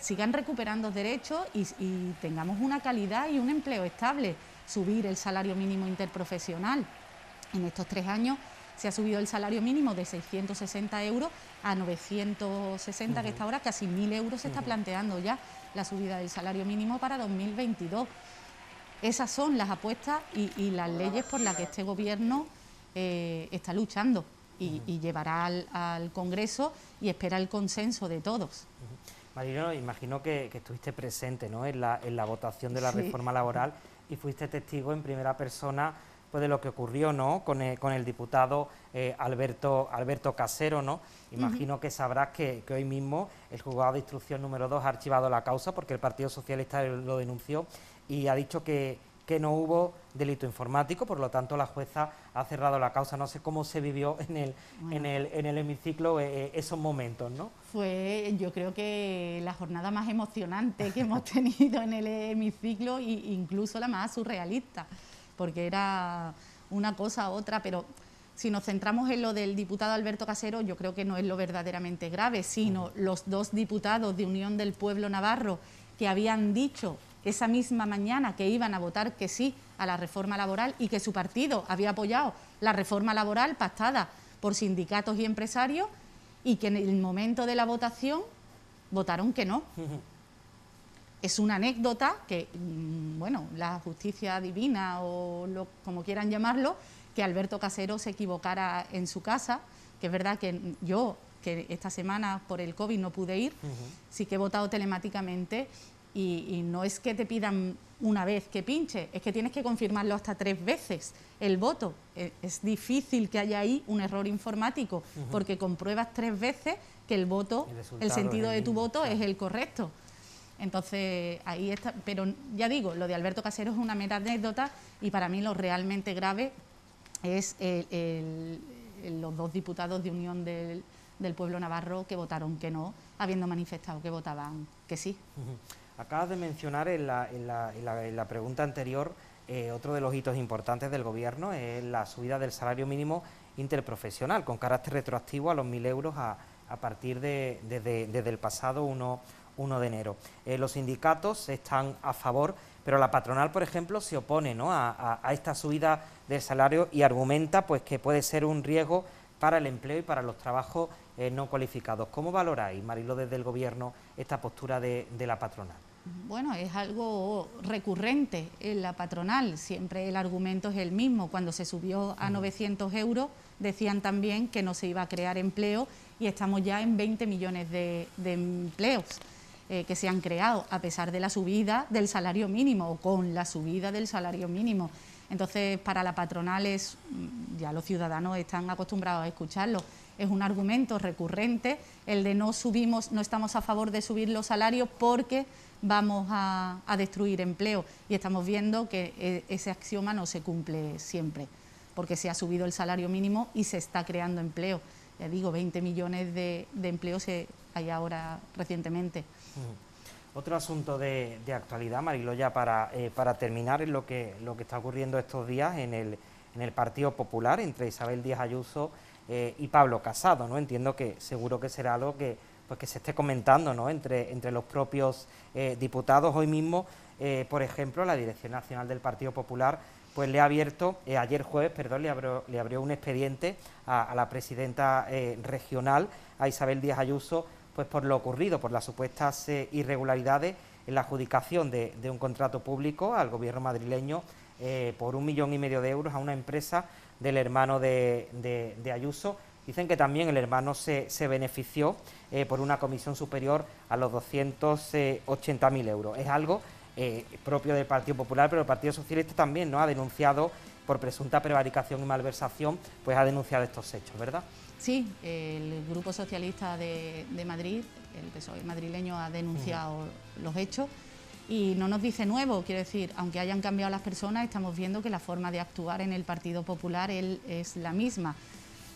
sigan recuperando derechos y, y tengamos una calidad y un empleo estable, subir el salario mínimo interprofesional. En estos tres años se ha subido el salario mínimo de 660 euros a 960, que está ahora casi 1.000 euros se está planteando ya la subida del salario mínimo para 2022. Esas son las apuestas y, las leyes por las que este Gobierno eh, está luchando y, llevará al, Congreso y espera el consenso de todos. Marino, imagino que, estuviste presente ¿no? en, la, votación de la reforma laboral y fuiste testigo en primera persona pues, de lo que ocurrió ¿no? con, el, diputado eh, Alberto, Alberto Casero. ¿no? Imagino que sabrás que, que, hoy mismo el juzgado de instrucción número 2 ha archivado la causa porque el Partido Socialista lo denunció y ha dicho que, que no hubo delito informático, por lo tanto la jueza ha cerrado la causa. No sé cómo se vivió en el, en el, en el hemiciclo eh, eh, esos momentos, ¿no? Fue, yo creo que la jornada más emocionante que hemos tenido en el hemiciclo e incluso la más surrealista, porque era una cosa otra, pero si nos centramos en lo del diputado Alberto Casero, yo creo que no es lo verdaderamente grave, sino los dos diputados de Unión del Pueblo Navarro que habían dicho esa misma mañana que iban a votar que sí a la reforma laboral y que su partido había apoyado la reforma laboral pactada por sindicatos y empresarios y que en el momento de la votación votaron que no. Es una anécdota que, mm, bueno, la justicia divina o lo, como quieran llamarlo, que Alberto Casero se equivocara en su casa, que es verdad que yo, que esta semana por el COVID no pude ir, sí que he votado telemáticamente y, no es que te pidan una vez que pinche, es que tienes que confirmarlo hasta tres veces el voto. E, es, difícil que haya ahí un error informático porque compruebas tres veces que el voto, el, sentido de tu voto es el correcto. Entonces, ahí está, pero ya digo, lo de Alberto Casero es una mera anécdota y para mí lo realmente grave es los dos diputados de Unión del, Pueblo Navarro que votaron que no, habiendo manifestado que votaban que sí. Acabas de mencionar en la, pregunta anterior eh, otro de los hitos importantes del Gobierno es la subida del salario mínimo interprofesional con carácter retroactivo a los 1.000 euros a, partir de, desde el pasado 1, de enero. Eh, los sindicatos están a favor, pero la patronal, por ejemplo, se opone a, esta subida del salario y argumenta pues, que puede ser un riesgo para el empleo y para los trabajos eh, no cualificados. ¿Cómo valoráis, Marilo, desde el Gobierno, esta postura de la patronal? Bueno, es algo recurrente en la patronal, siempre el argumento es el mismo. Cuando se subió a 900 euros decían también que no se iba a crear empleo y estamos ya en 20 millones de, empleos eh, que se han creado, a pesar de la subida del salario mínimo o con la subida del salario mínimo. Entonces, para la patronal es, ya los ciudadanos están acostumbrados a escucharlo, es un argumento recurrente el de no subimos, no estamos a favor de subir los salarios porque vamos a, destruir empleo y estamos viendo que e, ese axioma no se cumple siempre, porque se ha subido el salario mínimo y se está creando empleo. Ya digo, 20 millones de, empleos hay ahora recientemente. Otro asunto de, actualidad, Marilo, ya para, eh, para terminar, es lo que, lo que está ocurriendo estos días en el, en el Partido Popular entre Isabel Díaz Ayuso eh, y Pablo Casado. ¿no? Entiendo que seguro que será algo que pues que se esté comentando ¿no? entre, entre los propios eh, diputados. Hoy mismo, por ejemplo, la Dirección Nacional del Partido Popular pues le ha abierto, ayer jueves, perdón, le abrió, le abrió un expediente a, la presidenta regional, a Isabel Díaz Ayuso, pues por lo ocurrido, por las supuestas irregularidades en la adjudicación de, un contrato público al gobierno madrileño por un millón y medio de euros a una empresa del hermano de, Ayuso Dicen que también el hermano se, benefició eh, por una comisión superior a los 280.000 euros. Es algo eh, propio del Partido Popular, pero el Partido Socialista también ¿no? ha denunciado por presunta prevaricación y malversación, pues ha denunciado estos hechos, ¿verdad? Sí, el Grupo Socialista de, Madrid, el PSOE madrileño, ha denunciado los hechos y no nos dice nuevo, quiero decir, aunque hayan cambiado las personas, estamos viendo que la forma de actuar en el Partido Popular es la misma.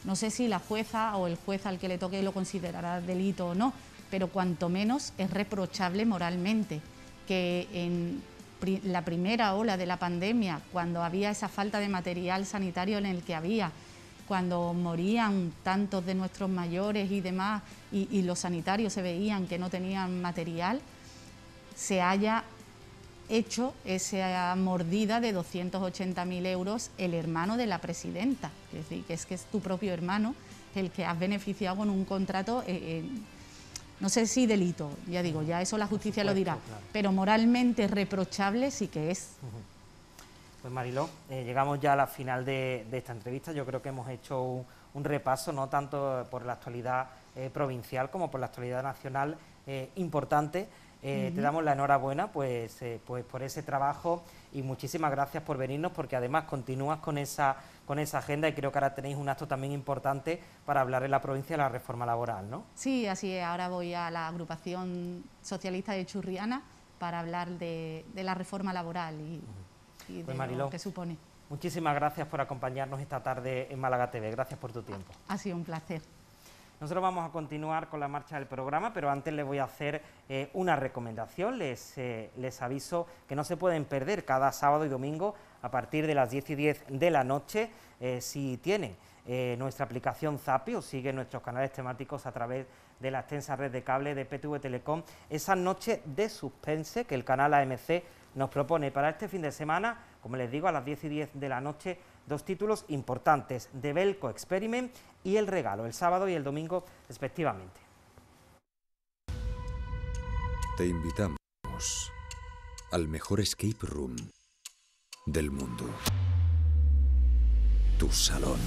No sé si la jueza o el juez al que le toque lo considerará delito o no, pero cuanto menos es reprochable moralmente que en la primera ola de la pandemia, cuando había esa falta de material sanitario en el que había, cuando morían tantos de nuestros mayores y demás, y, los sanitarios se veían que no tenían material, se haya hecho esa mordida de 280.000 euros el hermano de la presidenta, es decir, que es que es tu propio hermano el que has beneficiado con un contrato, eh, eh, no sé si delito, ya digo, ya eso la justicia lo dirá, pero moralmente reprochable sí que es. Pues Mariló, eh, llegamos ya a la final de, esta entrevista, yo creo que hemos hecho un, repaso, no tanto por la actualidad provincial como por la actualidad nacional importante. Te damos la enhorabuena pues, pues por ese trabajo y muchísimas gracias por venirnos porque además continúas con esa con esa agenda y creo que ahora tenéis un acto también importante para hablar en la provincia de la reforma laboral, ¿no? Sí, así es. Ahora voy a la agrupación socialista de Churriana para hablar de, la reforma laboral y, pues de lo que supone. Muchísimas gracias por acompañarnos esta tarde en Málaga TV. Gracias por tu tiempo. Ha sido un placer. Nosotros vamos a continuar con la marcha del programa, pero antes les voy a hacer eh, una recomendación. Les, eh, les aviso que no se pueden perder cada sábado y domingo a partir de las 10 y 10 de la noche. Eh, si tienen nuestra aplicación Zapi o siguen nuestros canales temáticos a través de la extensa red de cable de PTV Telecom, esa noche de suspense que el canal AMC nos propone para este fin de semana, como les digo, a las 10 y 10 de la noche, dos títulos importantes, de Belco Experiment y El Regalo, el sábado y el domingo respectivamente. Te invitamos al mejor escape room del mundo. Tu salón.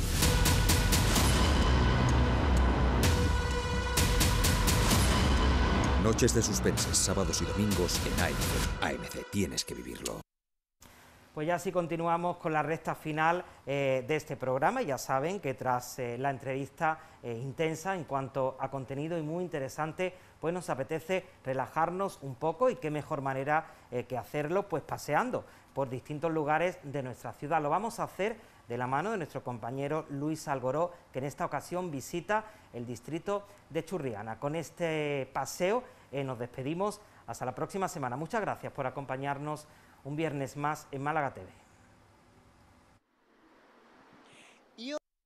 Noches de suspenses, sábados y domingos en AMC. AMC, tienes que vivirlo. Pues ya sí continuamos con la recta final eh, de este programa. Ya saben que tras eh, la entrevista eh, intensa en cuanto a contenido y muy interesante, pues nos apetece relajarnos un poco y qué mejor manera que hacerlo pues paseando por distintos lugares de nuestra ciudad. Lo vamos a hacer de la mano de nuestro compañero Luis Algoró, que en esta ocasión visita el distrito de Churriana. Con este paseo nos despedimos. Hasta la próxima semana. Muchas gracias por acompañarnos un viernes más en Málaga TV.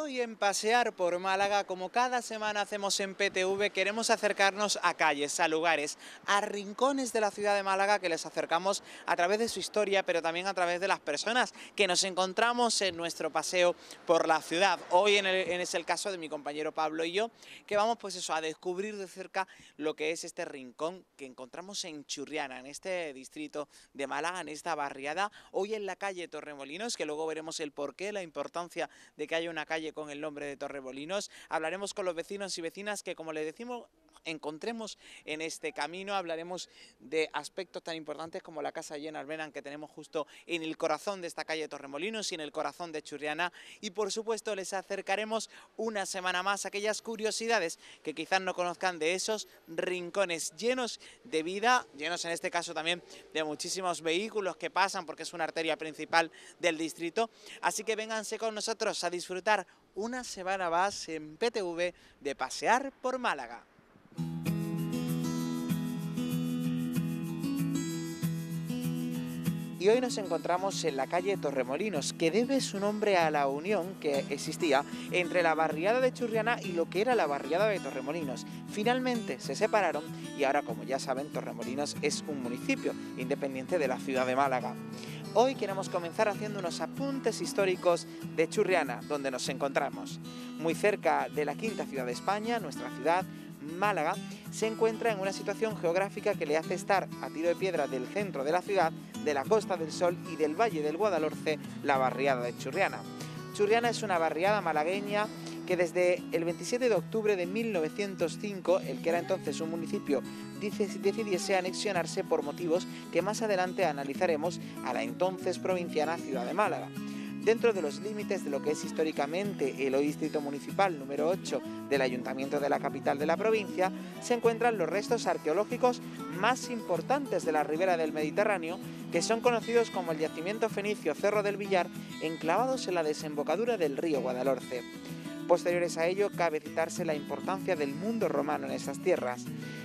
Y en Pasear por Málaga, como cada semana hacemos en PTV, queremos acercarnos a calles, a lugares, a rincones de la ciudad de Málaga que les acercamos a través de su historia, pero también a través de las personas que nos encontramos en nuestro paseo por la ciudad. Hoy en, es el caso de mi compañero Pablo y yo, que vamos pues eso, a descubrir de cerca lo que es este rincón que encontramos en Churriana, en este distrito de Málaga, en esta barriada, hoy en la calle Torremolinos, que luego veremos el porqué, la importancia de que haya una calle con el nombre de Torremolinos. Hablaremos con los vecinos y vecinas que, como le decimos, encontremos en este camino. Hablaremos de aspectos tan importantes como la casa llena Albenan que tenemos justo en el corazón de esta calle Torremolinos y en el corazón de Churriana. Y por supuesto les acercaremos una semana más aquellas curiosidades que quizás no conozcan de esos rincones llenos de vida, llenos en este caso también de muchísimos vehículos que pasan porque es una arteria principal del distrito. Así que vénganse con nosotros a disfrutar una semana más en PTV de Pasear por Málaga. Y hoy nos encontramos en la calle Torremolinos, que debe su nombre a la unión que existía entre la barriada de Churriana y lo que era la barriada de Torremolinos. Finalmente se separaron y ahora, como ya saben, Torremolinos es un municipio independiente de la ciudad de Málaga. Hoy queremos comenzar haciendo unos apuntes históricos de Churriana, donde nos encontramos. Muy cerca de la quinta ciudad de España, nuestra ciudad, Málaga, se encuentra en una situación geográfica que le hace estar a tiro de piedra del centro de la ciudad, de la Costa del Sol y del Valle del Guadalhorce, la barriada de Churriana. Churriana es una barriada malagueña que desde el 27 de octubre de 1905, el que era entonces un municipio, decidiese anexionarse por motivos que más adelante analizaremos a la entonces provinciana ciudad de Málaga dentro de los límites de lo que es históricamente el distrito municipal número 8 del ayuntamiento de la capital de la provincia, se encuentran los restos arqueológicos más importantes de la ribera del Mediterráneo, que son conocidos como el yacimiento fenicio Cerro del Villar, enclavados en la desembocadura del río Guadalhorce. Posteriores a ello, cabe citarse la importancia del mundo romano en esas tierras.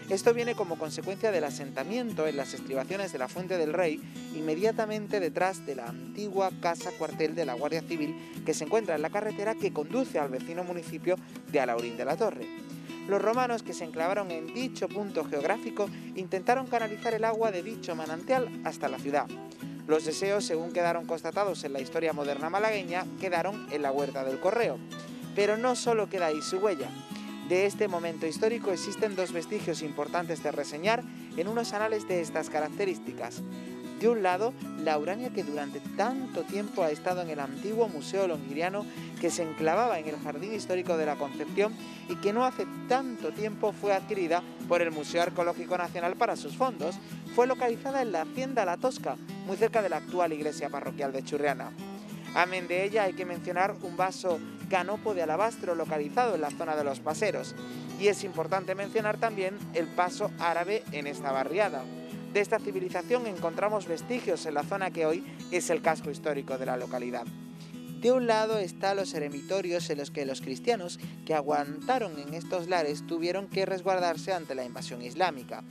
Esto viene como consecuencia del asentamiento en las estribaciones de la Fuente del Rey, inmediatamente detrás de la antigua casa cuartel de la Guardia Civil que se encuentra en la carretera que conduce al vecino municipio de Alaurín de la Torre. Los romanos que se enclavaron en dicho punto geográfico intentaron canalizar el agua de dicho manantial hasta la ciudad. Los deseos, según quedaron constatados en la historia moderna malagueña, quedaron en la huerta del correo. Pero no solo queda ahí su huella. De este momento histórico existen dos vestigios importantes de reseñar en unos anales de estas características. De un lado, la Urania que durante tanto tiempo ha estado en el antiguo Museo Longiriano que se enclavaba en el Jardín Histórico de la Concepción y que no hace tanto tiempo fue adquirida por el Museo Arqueológico Nacional para sus fondos, fue localizada en la Hacienda La Tosca, muy cerca de la actual iglesia parroquial de Churriana. Amén de ella hay que mencionar un vaso canopo de alabastro localizado en la zona de los paseros. Y es importante mencionar también el paso árabe en esta barriada. De esta civilización encontramos vestigios en la zona que hoy es el casco histórico de la localidad. De un lado están los eremitorios en los que los cristianos que aguantaron en estos lares tuvieron que resguardarse ante la invasión islámica.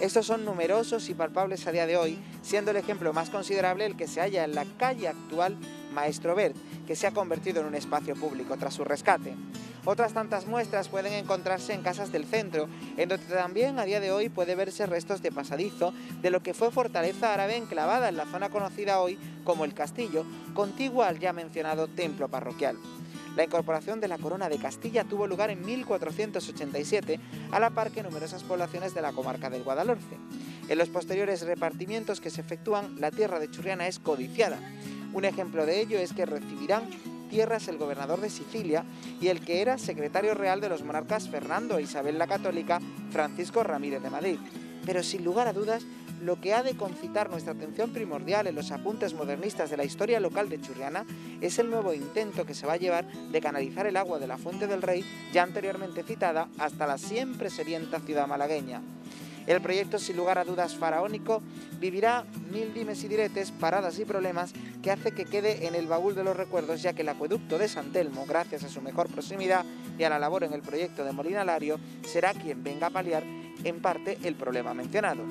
Estos son numerosos y palpables a día de hoy, siendo el ejemplo más considerable el que se halla en la calle actual Maestro Bert, que se ha convertido en un espacio público tras su rescate. Otras tantas muestras pueden encontrarse en casas del centro, en donde también a día de hoy puede verse restos de pasadizo de lo que fue fortaleza árabe enclavada en la zona conocida hoy como el Castillo, contigua al ya mencionado templo parroquial. La incorporación de la corona de Castilla tuvo lugar en 1487, a la par que numerosas poblaciones de la comarca del Guadalhorce. En los posteriores repartimientos que se efectúan, la tierra de Churriana es codiciada. Un ejemplo de ello es que recibirán tierras el gobernador de Sicilia y el que era secretario real de los monarcas Fernando e Isabel la Católica, Francisco Ramírez de Madrid. Pero sin lugar a dudas, lo que ha de concitar nuestra atención primordial en los apuntes modernistas de la historia local de Churriana es el nuevo intento que se va a llevar de canalizar el agua de la Fuente del Rey, ya anteriormente citada, hasta la siempre sedienta ciudad malagueña. El proyecto, sin lugar a dudas faraónico, vivirá mil dimes y diretes, paradas y problemas que hace que quede en el baúl de los recuerdos, ya que el acueducto de San Telmo, gracias a su mejor proximidad y a la labor en el proyecto de Molina Lario, será quien venga a paliar en parte el problema mencionado.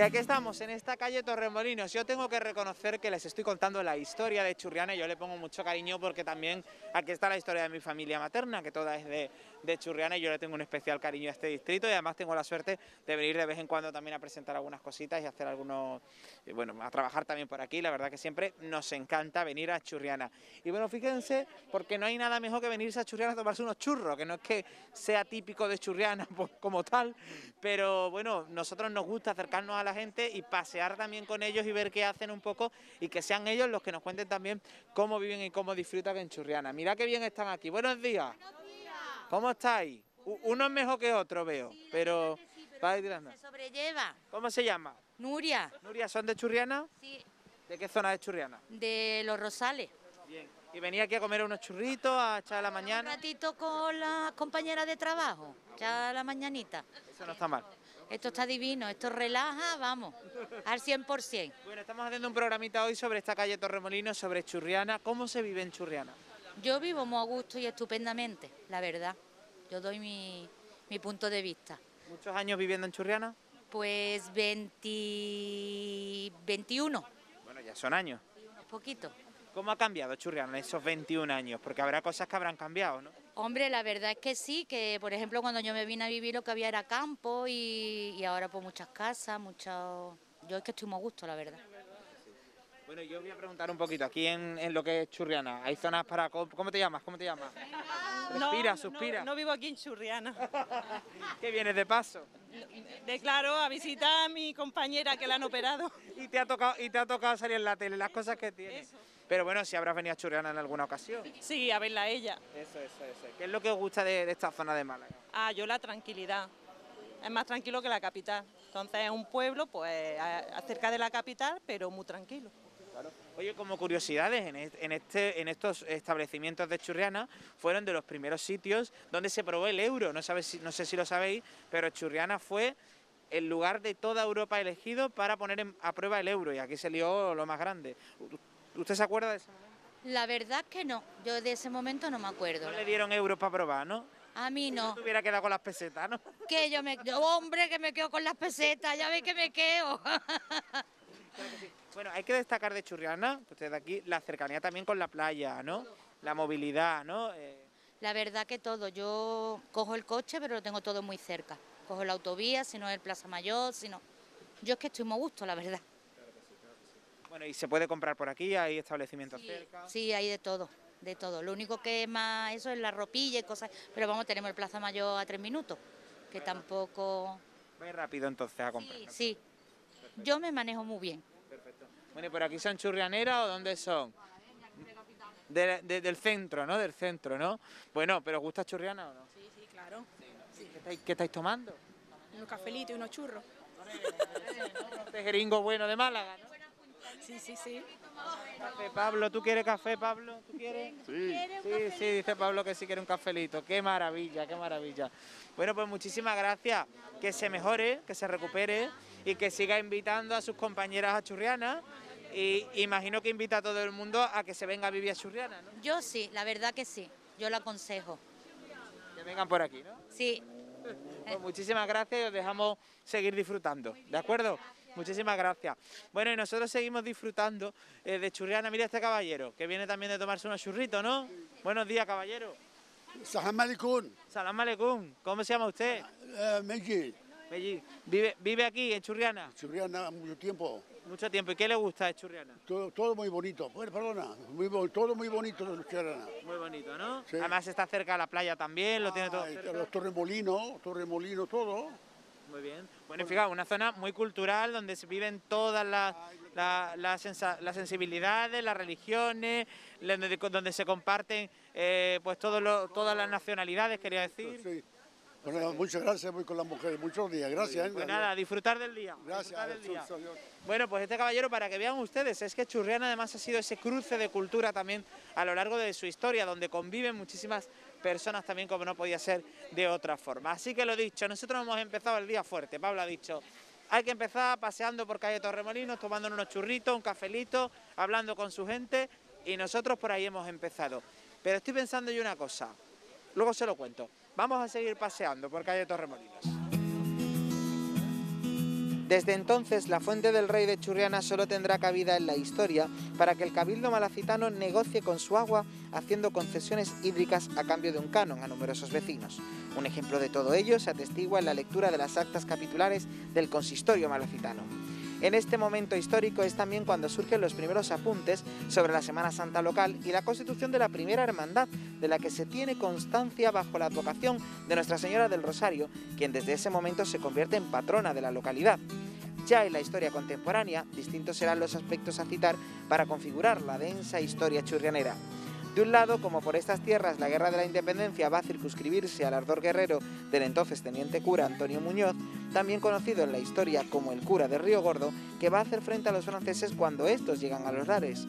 Y aquí estamos, en esta calle Torremolinos. Yo tengo que reconocer que les estoy contando la historia de Churriana y yo le pongo mucho cariño porque también aquí está la historia de mi familia materna, que toda es de, de Churriana y yo le tengo un especial cariño a este distrito y además tengo la suerte de venir de vez en cuando también a presentar algunas cositas y hacer algunos, bueno, a trabajar también por aquí. La verdad que siempre nos encanta venir a Churriana. Y bueno, fíjense, porque no hay nada mejor que venirse a Churriana a tomarse unos churros, que no es que sea típico de Churriana como tal, pero bueno, nosotros nos gusta acercarnos a la gente y pasear también con ellos y ver qué hacen un poco y que sean ellos los que nos cuenten también cómo viven y cómo disfrutan en Churriana. Mira qué bien están aquí. Buenos días. ¿Cómo estáis? Uno es mejor que otro, veo, pero... Se sobrelleva. ¿Cómo se llama? Nuria. Nuria, ¿son de Churriana? Sí. ¿De qué zona de Churriana? De Los Rosales. Bien. ¿Y venía aquí a comer unos churritos, a echar la mañana? Un ratito con las compañeras de trabajo, echar la mañanita. Eso no está mal. Esto está divino, esto relaja, vamos, al 100%. Bueno, estamos haciendo un programita hoy sobre esta calle Torremolinos, sobre Churriana. ¿Cómo se vive en Churriana? Yo vivo muy a gusto y estupendamente, la verdad. Yo doy mi, mi punto de vista. ¿Muchos años viviendo en Churriana? Pues 20, 21. Bueno, ya son años. Poquito. ¿Cómo ha cambiado Churriana en esos 21 años? Porque habrá cosas que habrán cambiado, ¿no? Hombre, la verdad es que sí, que por ejemplo cuando yo me vine a vivir lo que había era campo y, y ahora pues muchas casas, muchos... Yo es que estoy muy a gusto, la verdad. Bueno, yo voy a preguntar un poquito, aquí en, en lo que es Churriana, ¿hay zonas para... ¿Cómo te llamas? ¿Cómo te llamas? Respira, no, suspira. No, no vivo aquí en Churriana. ¿Qué vienes de paso? Declaro a visitar a mi compañera que la han operado. Y te ha tocado, y te ha tocado salir en la tele, las cosas que tienes. Eso. Pero bueno, si habrás venido a Churriana en alguna ocasión. Sí, a verla a ella. Eso, eso, eso. ¿Qué es lo que os gusta de, de esta zona de Málaga? Ah, yo la tranquilidad. Es más tranquilo que la capital. Entonces es un pueblo, pues, a- cerca de la capital, pero muy tranquilo. Oye, como curiosidades, en est- en, este, en estos establecimientos de Churriana fueron de los primeros sitios donde se probó el euro. No, sabes no sé si lo sabéis, pero Churriana fue el lugar de toda Europa elegido para poner a prueba el euro y aquí se lió lo más grande. ¿Usted se acuerda de ese momento? La verdad que no, yo de ese momento no me acuerdo. No le dieron euros para probar, ¿no? A mí no. te hubiera quedado con las pesetas, ¿no? Que yo me... hombre, que me quedo con las pesetas, ya veis que me quedo. Bueno, hay que destacar de Churriana, ustedes de aquí, la cercanía también con la playa, ¿no? La movilidad, ¿no? Eh, La verdad que todo. Yo cojo el coche, pero lo tengo todo muy cerca. Cojo la autovía, si no es el Plaza Mayor, si no... Yo es que estoy muy gusto, la verdad. bueno, y se puede comprar por aquí, hay establecimientos Sí, cerca. sí, hay de todo, de todo. Lo único que es más eso es la ropilla y cosas, pero vamos, tenemos el Plaza Mayor a tres minutos, que tampoco... Muy rápido entonces a comprar. Sí, sí, yo me manejo muy bien. Bueno, ¿y por aquí son churrianeras o dónde son? De- de- del centro, ¿no? Del centro, ¿no? Bueno, ¿pero os gusta churriana o no? Sí, sí, claro. ¿Qué estáis, qué estáis tomando? Unos cafelitos y unos churros. Este gringo bueno de Málaga, ¿no? Sí, sí, sí. Café, Pablo, ¿tú quieres café, Pablo? ¿Tú quieres? Sí. Sí, sí, dice Pablo que sí quiere un cafelito. Qué maravilla, qué maravilla. Bueno, pues muchísimas gracias. Que se mejore, que se recupere y que siga invitando a sus compañeras a Churriana. Y imagino que invita a todo el mundo a que se venga a vivir a Churriana, ¿no? Yo sí, la verdad que sí, yo lo aconsejo. Que vengan por aquí, ¿no? Sí, Pues muchísimas gracias y os dejamos seguir disfrutando, ¿de acuerdo? Muchísimas gracias. Bueno, y nosotros seguimos disfrutando eh, de Churriana. Mira este caballero, que viene también de tomarse unos churritos, ¿no? Buenos días, caballero. Salam alaikum, Salam aleikum. ¿Cómo se llama usted? Meji, ¿Vive, ¿Vive aquí, en Churriana? Churriana, mucho tiempo, Mucho tiempo. ¿Y qué le gusta de Churriana? todo, todo muy bonito, bueno, perdona, muy, todo muy bonito de Churriana. Muy bonito, ¿no? Sí. Además está cerca a la playa también, lo tiene todo cerca. Los Torremolinos, Torremolinos, todo. Muy bien. Bueno, fijaos, una zona muy cultural donde se viven todas las, la- las sensa- las sensibilidades, las religiones, donde, donde se comparten eh, pues todos los- todas las nacionalidades, quería decir. Sí. Bueno, muchas gracias, voy con las mujeres, muchos días, gracias. Pues nada, disfrutar del día. Gracias. disfrutar del día. Bueno, pues este caballero, para que vean ustedes, es que Churriana además ha sido ese cruce de cultura también a lo largo de su historia, donde conviven muchísimas personas también como no podía ser de otra forma. Así que lo dicho, nosotros hemos empezado el día fuerte, Pablo ha dicho, hay que empezar paseando por calle Torremolinos, tomándonos unos churritos, un cafelito, hablando con su gente y nosotros por ahí hemos empezado. Pero estoy pensando yo una cosa, luego se lo cuento, vamos a seguir paseando por calle Torremolinos. Desde entonces, la fuente del rey de Churriana solo tendrá cabida en la historia para que el cabildo malacitano negocie con su agua haciendo concesiones hídricas a cambio de un canon a numerosos vecinos. Un ejemplo de todo ello se atestigua en la lectura de las actas capitulares del consistorio malacitano. En este momento histórico es también cuando surgen los primeros apuntes sobre la Semana Santa local y la constitución de la primera hermandad, de la que se tiene constancia bajo la advocación de Nuestra Señora del Rosario, quien desde ese momento se convierte en patrona de la localidad. Ya en la historia contemporánea, distintos serán los aspectos a citar para configurar la densa historia churrianera. De un lado, como por estas tierras la guerra de la independencia va a circunscribirse al ardor guerrero del entonces teniente cura Antonio Muñoz, también conocido en la historia como el cura de Río Gordo, que va a hacer frente a los franceses cuando estos llegan a los lares.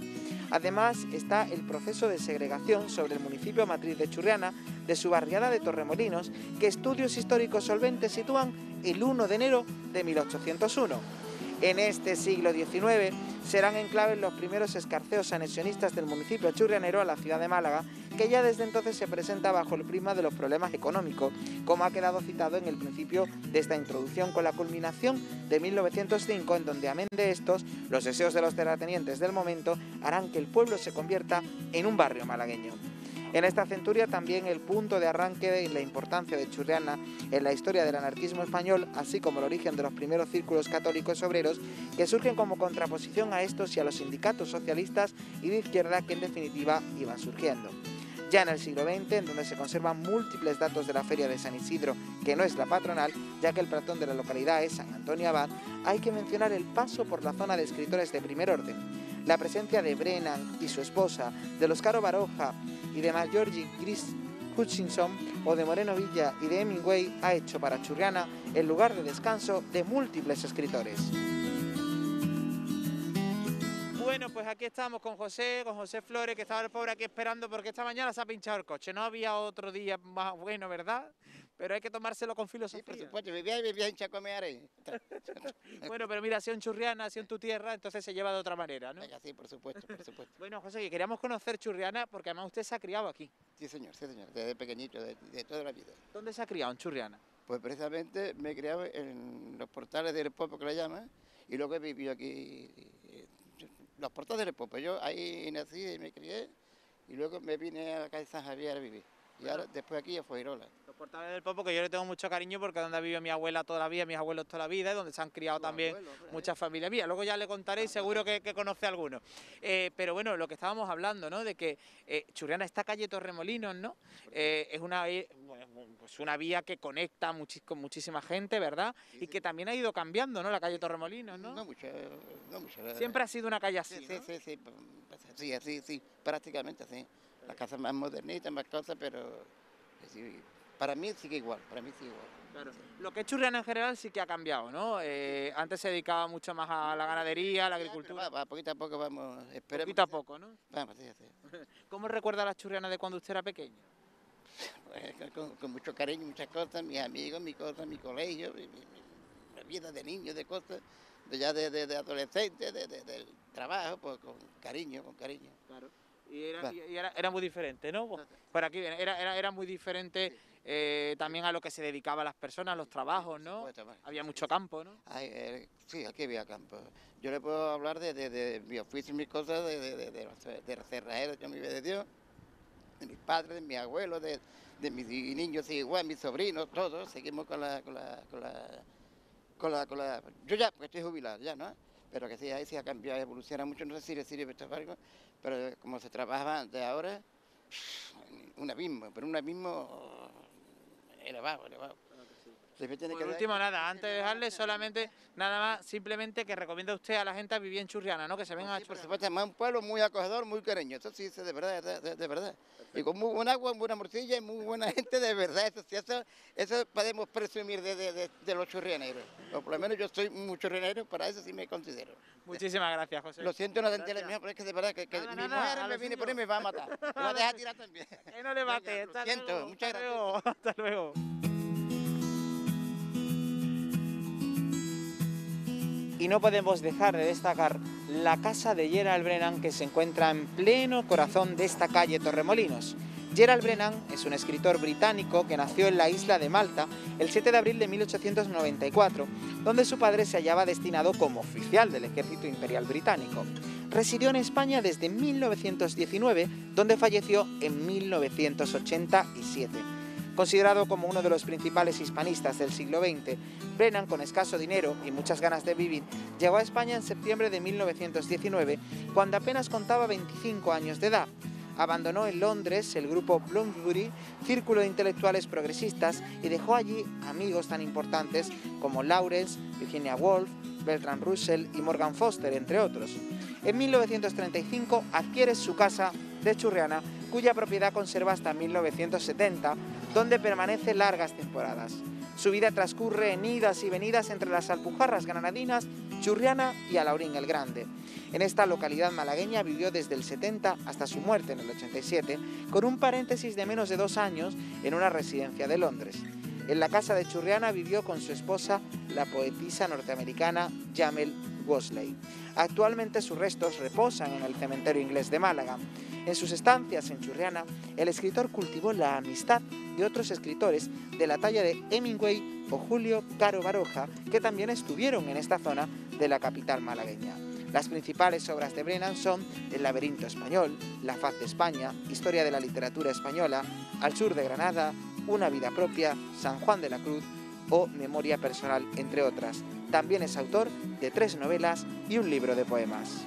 Además está el proceso de segregación sobre el municipio matriz de Churriana de su barriada de Torremolinos, que estudios históricos solventes sitúan el 1 de enero de 1801. En este siglo XIX serán en clave los primeros escarceos anexionistas del municipio churrianero a la ciudad de Málaga, que ya desde entonces se presenta bajo el prisma de los problemas económicos, como ha quedado citado en el principio de esta introducción, con la culminación de 1905, en donde, amén de estos, los deseos de los terratenientes del momento harán que el pueblo se convierta en un barrio malagueño. En esta centuria también el punto de arranque de la importancia de Churriana en la historia del anarquismo español, así como el origen de los primeros círculos católicos obreros que surgen como contraposición a estos y a los sindicatos socialistas y de izquierda que en definitiva iban surgiendo. Ya en el siglo XX, en donde se conservan múltiples datos de la feria de San Isidro, que no es la patronal, ya que el patrón de la localidad es San Antonio Abad, hay que mencionar el paso por la zona de escritores de primer orden, la presencia de Brennan y su esposa, de los Caro Baroja y de Marjorie Gris Hutchinson o de Moreno Villa y de Hemingway ha hecho para Churriana el lugar de descanso de múltiples escritores. Bueno, pues aquí estamos con José, con José Flores, que estaba el pobre aquí esperando porque esta mañana se ha pinchado el coche. No había otro día más bueno, ¿verdad? Pero hay que tomárselo con Sí, filosofía. por supuesto, vivía y vivía en Chacomeare. Bueno, pero mira, sido en Churriana, sido en tu tierra, entonces se lleva de otra manera, ¿no? Sí, por supuesto, por supuesto. Bueno, José, que queríamos conocer Churriana porque además usted se ha criado aquí. Sí, señor, sí, señor, desde pequeñito, de, de toda la vida. ¿Dónde se ha criado en Churriana? Pues precisamente me he criado en los portales del Popo, que le llaman, y luego he vivido aquí. Los portales del Popo, yo ahí nací y me crié, y luego me vine a la calle San Javier a vivir. Y ahora, después aquí a Fuirola. Los portales del Popo, que yo le tengo mucho cariño porque es donde ha vivido mi abuela toda la vida, mis abuelos toda la vida, y donde se han criado también muchas familias mías. Luego ya le contaré y seguro que, que conoce alguno. Eh, pero bueno, lo que estábamos hablando, ¿no? De que eh, Churriana, esta calle Torremolinos, ¿no? Eh, es una, pues una vía que conecta muchis- con muchísima gente, ¿verdad? Y que también ha ido cambiando, ¿no? La calle Torremolinos, ¿no? No mucho, no mucho. Siempre ha sido una calle Sí, así, sí, ¿no? sí, sí, pues, sí, así, sí, prácticamente así. Las casas más modernitas, más cosas, pero sí, para mí sigue igual, para mí sigue igual. Claro. Lo que es Churriana en general sí que ha cambiado, ¿no? Eh, antes se dedicaba mucho más a la ganadería, a la agricultura. va, va, poquito a poco vamos, esperemos. Poquito a poco, ¿no? Vamos, sí, sí. ¿Cómo recuerda la Churriana de cuando usted era pequeño? Pues, con, con mucho cariño, muchas cosas, mis amigos, mis cosas, mi colegio, mi, mi- mi- la vida de niño, de cosas, de ya de, de, de adolescente, de, de- del trabajo, pues con cariño, con cariño. Claro. Y era, Claro. y- era, era muy diferente, ¿no? Por aquí era, era, era muy diferente eh, también a lo que se dedicaba las personas, los trabajos, ¿no? Había mucho campo, ¿no? Ay, eh, sí, aquí había campo. Yo le puedo hablar de, de, de mi oficio y mis cosas, de, de, de, cerrajeros, yo me de Dios, de mis padres, de mis abuelos, de, de mis niños igual, mis sobrinos, todos, seguimos con la, con la, con la, con la, con la, yo ya, porque estoy jubilado, ya, ¿no? Pero que sí, ahí sí ha cambiado, evoluciona mucho, no sé si le sirve esto algo, pero como se trabajaba antes ahora, un abismo, pero un abismo elevado, elevado. Por que último, nada, antes de dejarle solamente, nada más, simplemente que recomienda usted a la gente a vivir en Churriana, ¿no? Que se vengan a Sí, por Churriana. supuesto, además un pueblo muy acogedor, muy cariñoso, eso sí, eso de verdad, de, de- verdad. Y con muy buen agua, buena morcilla y muy buena gente, de verdad, eso sí, eso, eso podemos presumir de, de- de- los churrianeros. O por lo menos yo soy un churrianero, para eso sí me considero. Muchísimas gracias, José. Lo siento, no te entiendes, pero es que de verdad que, que Nada, mi nada, mujer a me viene por ahí y me va a matar. Me va a dejar tirar también. Que no le mate. Venga, lo siento, luego, muchas hasta gracias. luego, Hasta luego. Y no podemos dejar de destacar la casa de Gerald Brennan que se encuentra en pleno corazón de esta calle Torremolinos. Gerald Brennan es un escritor británico que nació en la isla de Malta el 7 de abril de 1894, donde su padre se hallaba destinado como oficial del ejército imperial británico. Residió en España desde 1919, donde falleció en 1987. Considerado como uno de los principales hispanistas del siglo XX, Brennan, con escaso dinero y muchas ganas de vivir, llegó a España en septiembre de 1919, cuando apenas contaba 25 años de edad. Abandonó en Londres el grupo Bloomsbury, círculo de intelectuales progresistas, y dejó allí amigos tan importantes como Lawrence, Virginia Woolf, Bertrand Russell y Morgan Foster, entre otros. En 1935 adquiere su casa de Churriana, cuya propiedad conserva hasta 1970, donde permanece largas temporadas. Su vida transcurre en idas y venidas entre las Alpujarras granadinas, Churriana y Alaurín el Grande. En esta localidad malagueña vivió desde el 70 hasta su muerte en el 87, con un paréntesis de menos de dos años en una residencia de Londres. En la casa de Churriana vivió con su esposa, la poetisa norteamericana Jamel Wosley. Actualmente sus restos reposan en el cementerio inglés de Málaga. En sus estancias en Churriana, el escritor cultivó la amistad de otros escritores de la talla de Hemingway o Julio Caro Baroja, que también estuvieron en esta zona de la capital malagueña. Las principales obras de Brennan son El laberinto español, La faz de España, Historia de la literatura española, Al sur de Granada, Una vida propia, San Juan de la Cruz o Memoria personal, entre otras. También es autor de tres novelas y un libro de poemas.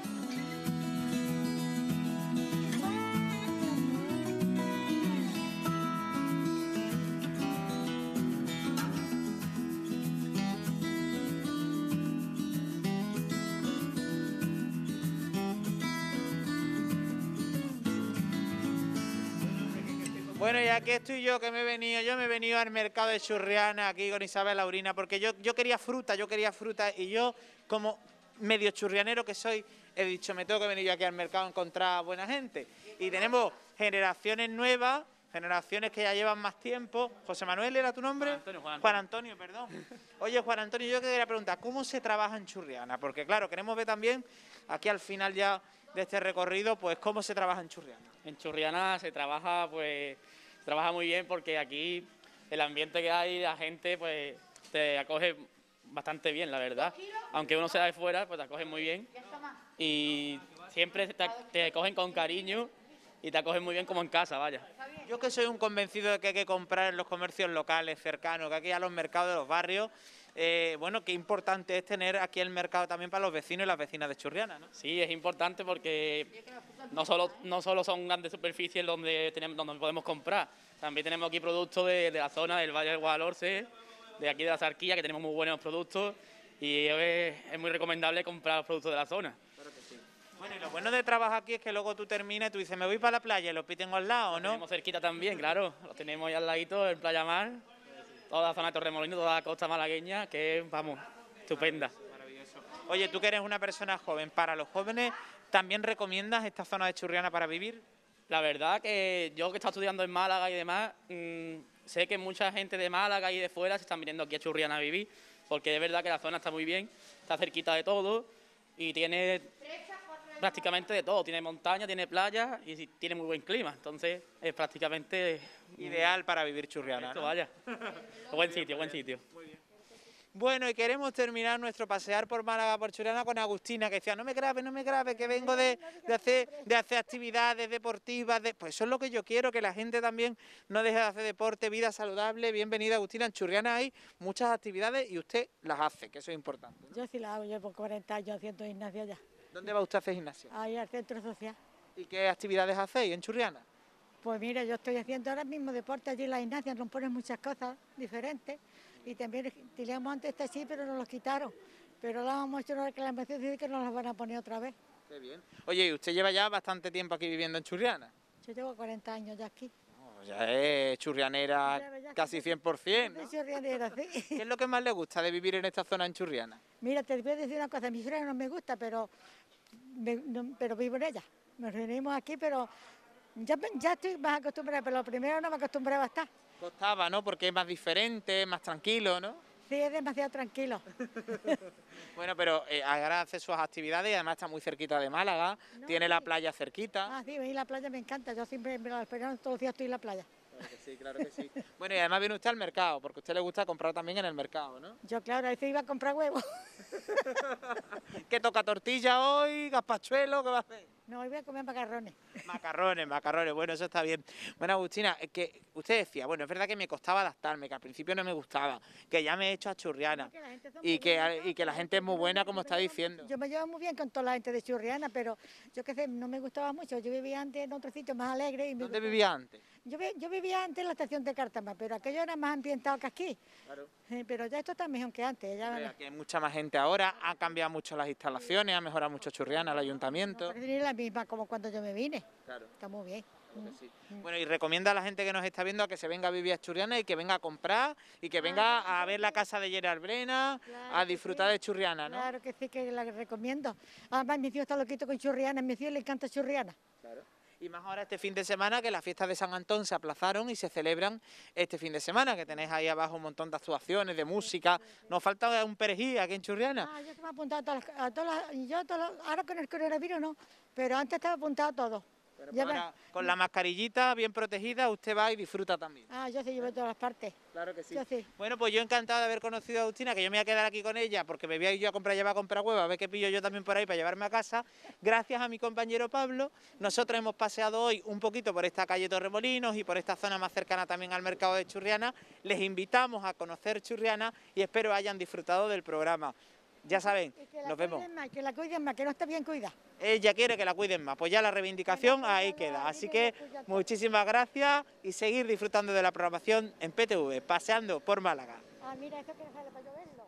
Aquí estoy yo que me he venido, yo me he venido al mercado de Churriana aquí con Isabel Laurina, porque yo, yo quería fruta, yo quería fruta, y yo, como medio churrianero que soy, he dicho, me tengo que venir yo aquí al mercado a encontrar buena gente. Y tenemos generaciones nuevas generaciones que ya llevan más tiempo. José Manuel, ¿era tu nombre? Juan Antonio, Juan Juan Antonio, perdón. Oye, Juan Antonio, yo quería preguntar, ¿cómo se trabaja en Churriana? Porque claro, queremos ver también, aquí al final ya de este recorrido, pues cómo se trabaja en Churriana. En Churriana se trabaja, pues, trabaja muy bien porque aquí el ambiente que hay, la gente, pues, te acoge bastante bien, la verdad. Aunque uno sea de fuera, pues te acoge muy bien. Y siempre te, te cogen con cariño y te acogen muy bien como en casa, vaya. Yo que soy un convencido de que hay que comprar en los comercios locales cercanos, que aquí a los mercados de los barrios, eh, bueno, qué importante es tener aquí el mercado también para los vecinos y las vecinas de Churriana, ¿no? Sí, es importante porque no solo, no solo son grandes superficies donde, tenemos, donde podemos comprar, también tenemos aquí productos de, de la zona del Valle del Guadalhorce, de aquí de la Zarquilla, que tenemos muy buenos productos y es, es muy recomendable comprar los productos de la zona. Bueno, y lo bueno de trabajar aquí es que luego tú terminas y tú dices, me voy para la playa y los pi tengo al lado, ¿no? Tenemos cerquita también, claro, los tenemos ahí al ladito, en Playa Mar, toda la zona de Torremolinos, toda la costa malagueña, que es, vamos, estupenda. Oye, tú que eres una persona joven, para los jóvenes, ¿también recomiendas esta zona de Churriana para vivir? La verdad que yo que he estado estudiando en Málaga y demás, mm, sé que mucha gente de Málaga y de fuera se están viniendo aquí a Churriana a vivir, porque es verdad que la zona está muy bien, está cerquita de todo y tiene prácticamente de todo, tiene montaña, tiene playa y tiene muy buen clima, entonces es prácticamente Ideal para vivir Churriana, esto, ¿no? vaya. buen sitio, buen sitio. Bueno, y queremos terminar nuestro pasear por Málaga, por Churriana, con Agustina, que decía, no me grabes, no me grabes, que vengo de, de hacer, de hacer actividades deportivas. de-". Pues eso es lo que yo quiero, que la gente también no deje de hacer deporte, vida saludable. Bienvenida, Agustina. En Churriana hay muchas actividades y usted las hace, que eso es importante. ¿no? Yo sí la hago, llevo 40 años haciendo gimnasia ya. ¿Dónde va usted a hacer gimnasia? Ahí al centro social. ¿Y qué actividades hacéis en Churriana? Pues mira, yo estoy haciendo ahora mismo deporte allí en la gimnasia, nos ponen muchas cosas diferentes. Y también teníamos antes este sí, pero nos los quitaron. Pero ahora hemos hecho una reclamación y dice que nos las van a poner otra vez. Qué bien. Oye, ¿y usted lleva ya bastante tiempo aquí viviendo en Churriana? Yo llevo 40 años ya aquí. Oh, ya es churrianera casi 100%, ¿no? Churrianera, sí. ¿Qué es lo que más le gusta de vivir en esta zona en Churriana? Mira, te voy a decir una cosa, mi suegra no me gusta, pero, pero vivo en ella. Nos reunimos aquí, pero ya, ya estoy más acostumbrada, pero lo primero no me acostumbraba a estar. Costaba, ¿no? Porque es más diferente, más tranquilo, ¿no? Sí, es demasiado tranquilo. Bueno, pero eh, ahora hace sus actividades y además está muy cerquita de Málaga, tiene la playa cerquita. Ah, sí, a la playa me encanta. Yo siempre me lo espero, todos los días estoy en la playa. Claro que sí, claro que sí. Bueno, y además viene usted al mercado, porque a usted le gusta comprar también en el mercado, ¿no? Yo, claro, a veces iba a comprar huevos. ¿Qué toca tortilla hoy, gazpachuelo? ¿Qué va a hacer? No, hoy voy a comer macarrones. Macarrones, macarrones, bueno, eso está bien. Bueno, Agustina, es que usted decía, bueno, es verdad que me costaba adaptarme, que al principio no me gustaba, que ya me he hecho a churriana y que, y que la gente es muy buena, como está diciendo. Yo me llevo muy bien con toda la gente de Churriana, pero yo qué sé, no me gustaba mucho. Yo vivía antes en otro sitio más alegre. Y me ¿Dónde gustaba- vivía antes? Yo, yo vivía antes en la estación de Cártama, pero aquello era más ambientado que aquí. Claro. Eh, pero ya esto está mejor que antes. Ya Aquí hay mucha más gente ahora, ha cambiado mucho las instalaciones, ha mejorado mucho Churriana, el ayuntamiento. parece ni la misma como cuando yo me vine. Claro. Está muy bien. Claro que sí. Bueno, y recomienda a la gente que nos está viendo a que se venga a vivir a Churriana y que venga a comprar y que venga a ver la casa de Gerard Brena, Claro a disfrutar sí. de Churriana, ¿no? Claro que sí, que la recomiendo. Además, mi tío está loquito con Churriana, a mi tío le encanta Churriana. Y más ahora este fin de semana que las fiestas de San Antón se aplazaron y se celebran este fin de semana, que tenéis ahí abajo un montón de actuaciones, de música. Nos falta un perejil aquí en Churriana. Ah, yo te he apuntado a todas a todas yo ahora con el coronavirus no, pero antes estaba apuntado a todo. Pues con la mascarillita bien protegida, usted va y disfruta también. Ah, yo sí llevo todas las partes. Claro que sí. Yo sí. Bueno, pues yo encantado de haber conocido a Agustina, que yo me voy a quedar aquí con ella porque me voy a ir yo a comprar, va a comprar huevos, a ver qué pillo yo también por ahí para llevarme a casa. Gracias a mi compañero Pablo, nosotros hemos paseado hoy un poquito por esta calle Torremolinos y por esta zona más cercana también al mercado de Churriana. Les invitamos a conocer Churriana y espero hayan disfrutado del programa. Ya saben, que la nos vemos. más, que la cuiden más, que no está bien cuidada. Ella quiere que la cuiden más, pues ya la reivindicación ahí queda. Así que muchísimas gracias y seguir disfrutando de la programación en PTV, paseando por Málaga. Ah, mira, eso que sale para lloverlo.